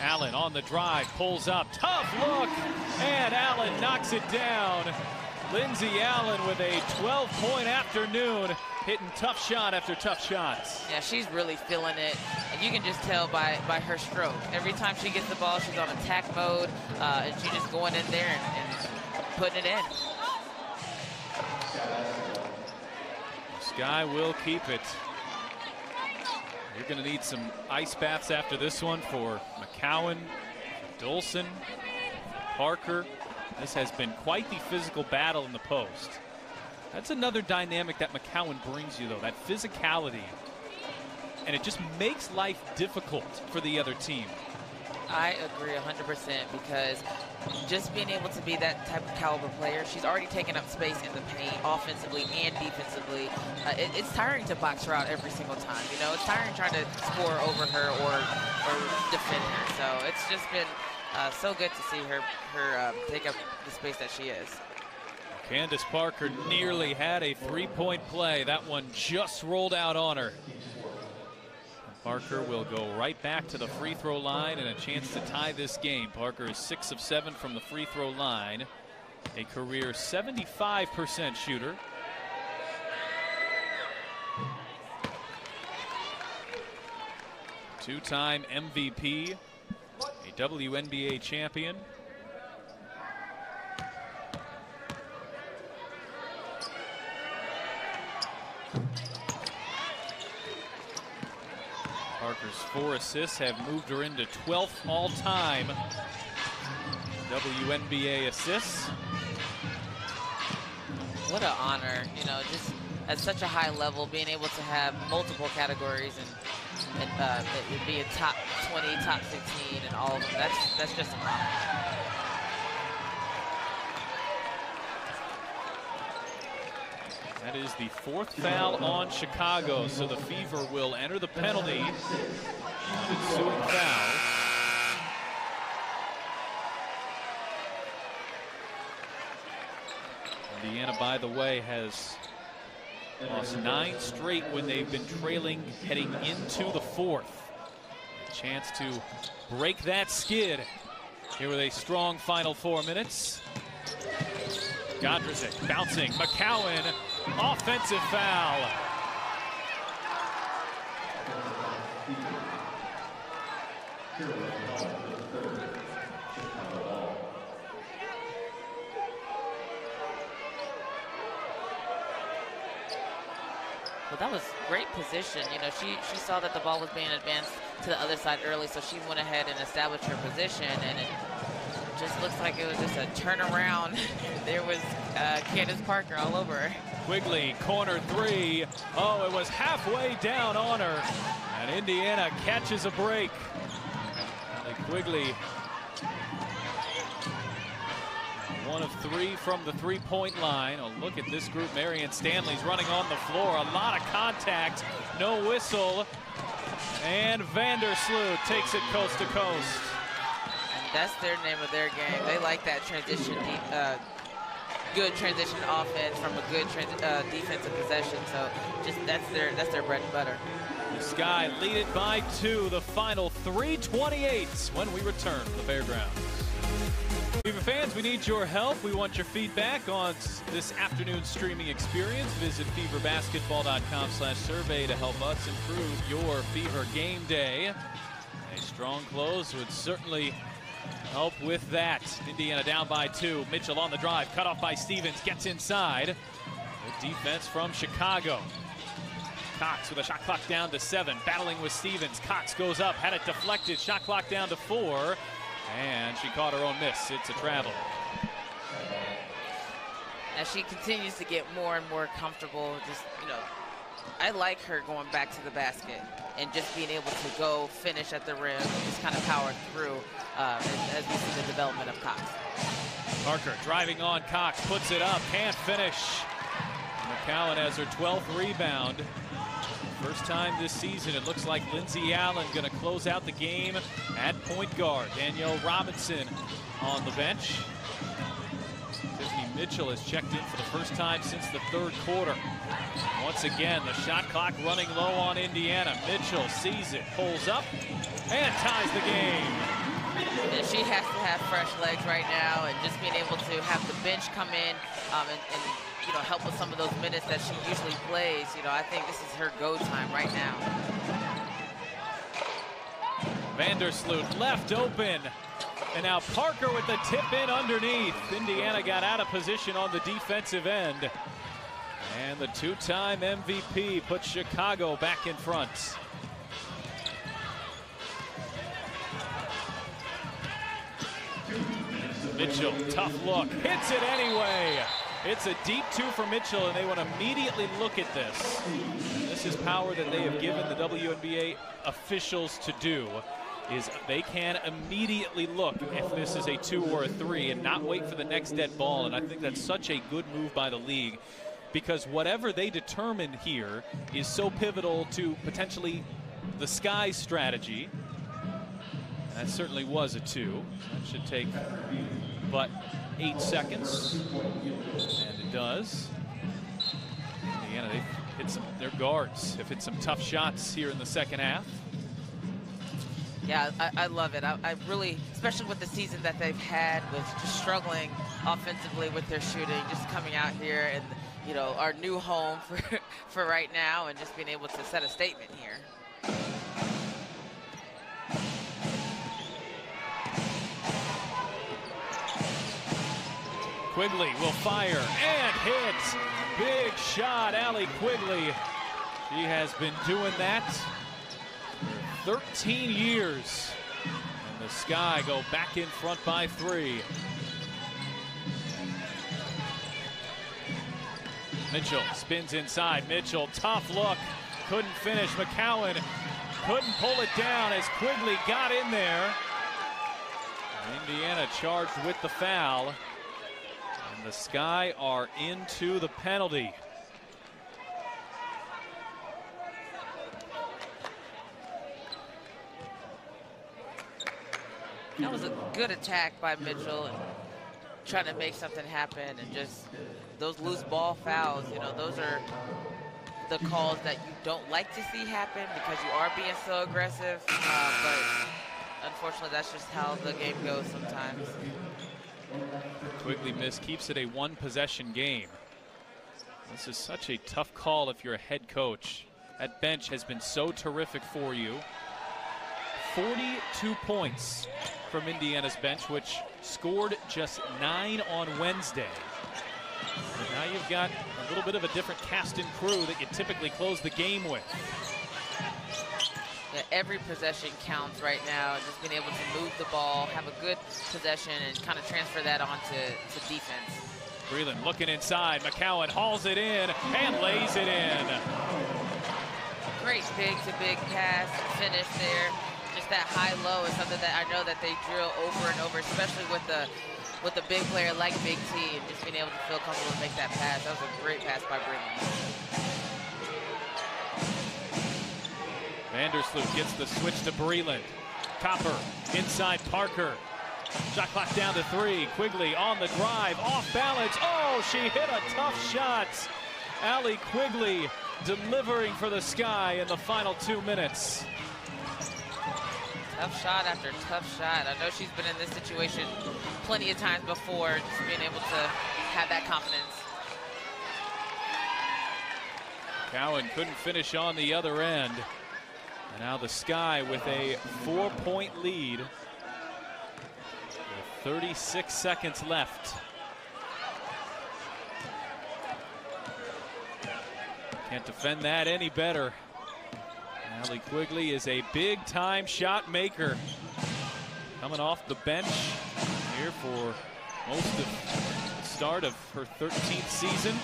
Allen on the drive, pulls up. Tough look, and Allen knocks it down. Lindsay Allen with a 12-point afternoon, hitting tough shot after tough shots. Yeah, she's really feeling it. And you can just tell by, by her stroke. Every time she gets the ball, she's on attack mode, uh, and she's just going in there and, and putting it in. Sky will keep it. You're going to need some ice baths after this one for McCowan, Dolson, Parker. This has been quite the physical battle in the post. That's another dynamic that McCowan brings you, though, that physicality. And it just makes life difficult for the other team. I agree 100% because just being able to be that type of caliber player, she's already taken up space in the paint, offensively and defensively. Uh, it, it's tiring to box her out every single time. You know, it's tiring trying to score over her or or defend her. So it's just been uh, so good to see her her um, take up the space that she is. Candace Parker nearly had a three-point play. That one just rolled out on her. Parker will go right back to the free throw line and a chance to tie this game. Parker is six of seven from the free throw line. A career 75% shooter. Two-time MVP, a WNBA champion. Parker's four assists have moved her into 12th all-time WNBA assists. What an honor, you know, just at such a high level, being able to have multiple categories and, and uh, be a top 20, top 16, and all of them. That's that's just an honor. That is the fourth foul on Chicago, so the Fever will enter the penalty. Ensuing foul. Indiana, by the way, has lost nine straight when they've been trailing heading into the fourth. A chance to break that skid here with a strong final four minutes. Gondrezick bouncing. McCowan, offensive foul. Well, that was great position. You know, she, she saw that the ball was being advanced to the other side early, so she went ahead and established her position, and it just looks like it was just a turnaround. there was uh, Candace Parker all over her. Quigley, corner three. Oh, it was halfway down on her. And Indiana catches a break. Quigley, one of three from the three-point line. Oh, look at this group. Marianne Stanley's running on the floor. A lot of contact. No whistle. And Vandersloot takes it coast to coast. That's their name of their game. They like that transition uh, good transition offense from a good uh, defensive possession. So just that's their that's their bread and butter. The Sky lead it by two. The final 328 when we return to the fairgrounds. Fever fans, we need your help. We want your feedback on this afternoon's streaming experience. Visit feverbasketball.com slash survey to help us improve your Fever game day. A strong close would certainly help with that. Indiana down by two. Mitchell on the drive, cut off by Stevens, gets inside. Good defense from Chicago. Cox with a shot clock down to seven, battling with Stevens. Cox goes up, had it deflected, shot clock down to four, and she caught her own miss. It's a travel. As she continues to get more and more comfortable, just, you know, I like her going back to the basket and just being able to go finish at the rim and just kind of power through uh, as, as we see the development of Cox. Parker driving on Cox, puts it up, can't finish. McCowan has her 12th rebound. First time this season, it looks like Lindsay Allen going to close out the game at point guard. Danielle Robinson on the bench. Mitchell has checked in for the first time since the third quarter. Once again, the shot clock running low on Indiana. Mitchell sees it, pulls up, and ties the game. And she has to have fresh legs right now, and just being able to have the bench come in um, and, and, you know help with some of those minutes that she usually plays. You know, I think this is her go time right now. Vandersloot left open. And now Parker with the tip in underneath. Indiana got out of position on the defensive end. And the two-time MVP puts Chicago back in front. Mitchell, tough look, hits it anyway. It's a deep two for Mitchell, and they want to immediately look at this. This is power that they have given the WNBA officials to do is they can immediately look if this is a two or a three and not wait for the next dead ball. And I think that's such a good move by the league because whatever they determine here is so pivotal to potentially the sky strategy. And that certainly was a two. That should take but eight seconds. And it does. Indiana, they've hit some, their guards have hit some tough shots here in the second half. Yeah, I, I love it. I, I, really, especially with the season that they've had with just struggling offensively with their shooting, just coming out here and, you know, our new home for, for right now and just being able to set a statement here. Quigley will fire and hit. Big shot, Allie Quigley. She has been doing that 13 years. And the Sky go back in front by three. Mitchell spins inside. Mitchell, tough look. Couldn't finish. McCowan couldn't pull it down as Quigley got in there. Indiana charged with the foul. And the Sky are into the penalty. That was a good attack by Mitchell and trying to make something happen and just those loose ball fouls, you know, those are the calls that you don't like to see happen because you are being so aggressive. Uh, but unfortunately, that's just how the game goes sometimes. Quigley miss keeps it a one possession game. This is such a tough call if you're a head coach. That bench has been so terrific for you. 42 points from Indiana's bench, which scored just nine on Wednesday. But now you've got a little bit of a different cast and crew that you typically close the game with. Yeah, every possession counts right now. Just being able to move the ball, have a good possession, and kind of transfer that onto to defense. Breland looking inside. McCowan hauls it in and lays it in. Great big to big pass finish there that high-low is something that I know that they drill over and over, especially with the with a big player like Big T, and just being able to feel comfortable to make that pass. That was a great pass by Breland. Vandersloot gets the switch to Breland. Copper inside Parker. Shot clock down to three. Quigley on the drive, off balance. Oh, she hit a tough shot. Allie Quigley delivering for the Sky in the final two minutes. Tough shot after tough shot. I know she's been in this situation plenty of times before, just being able to have that confidence. Cowan couldn't finish on the other end. And now the Sky with a four-point lead. With 36 seconds left. Can't defend that any better. Allie Quigley is a big time shot maker. Coming off the bench here for most of the start of her 13th season.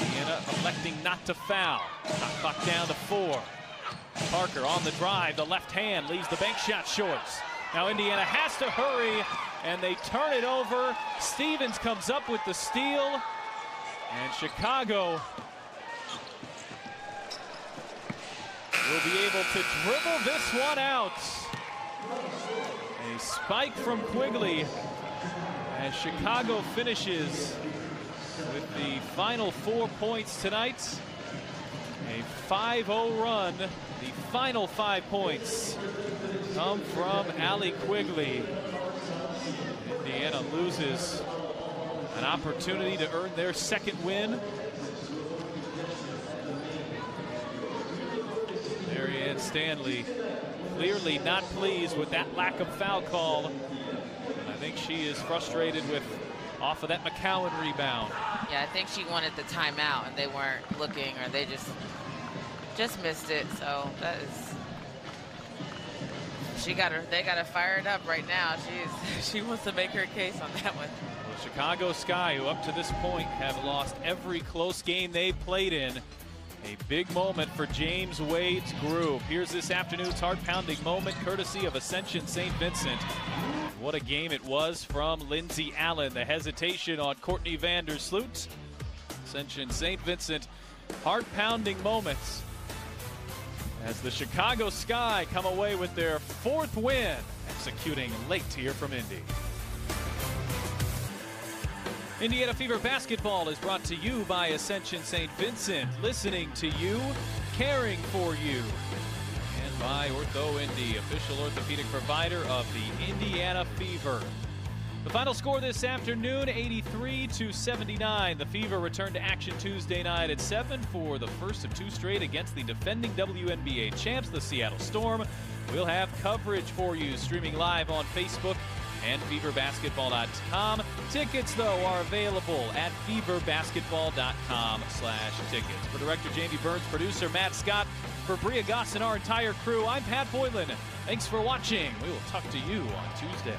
Indiana electing not to foul. Clock down to four. Parker on the drive, the left hand leaves the bank shot shorts. Now Indiana has to hurry, and they turn it over. Stevens comes up with the steal, and Chicago will be able to dribble this one out. A spike from Quigley as Chicago finishes with the final four points tonight. A 5-0 run. The final five points come from Allie Quigley. Indiana loses an opportunity to earn their second win. Marianne Stanley clearly not pleased with that lack of foul call. I think she is frustrated with off of that McCowan rebound. Yeah, I think she wanted the timeout and they weren't looking or they just just missed it. So that is she got her they got her fired up right now. She's she wants to make her case on that one. Well, Chicago Sky, who up to this point have lost every close game they played in, a big moment for James Wade's group. Here's this afternoon's heart-pounding moment, courtesy of Ascension St. Vincent. What a game it was from Lindsay Allen. The hesitation on Courtney Vandersloot. Ascension St. Vincent, heart-pounding moments as the Chicago Sky come away with their fourth win, executing late here from Indy. Indiana Fever Basketball is brought to you by Ascension St. Vincent, listening to you, caring for you. And by Ortho Indy, official orthopedic provider of the Indiana Fever. The final score this afternoon, 83 to 79. The Fever return to action Tuesday night at 7 for the first of two straight against the defending WNBA champs, the Seattle Storm. We'll have coverage for you streaming live on Facebook and feverbasketball.com. Tickets, though, are available at feverbasketball.com slash tickets. For director Jamie Burns, producer Matt Scott, for Bria Goss and our entire crew, I'm Pat Boylan. Thanks for watching. We will talk to you on Tuesday.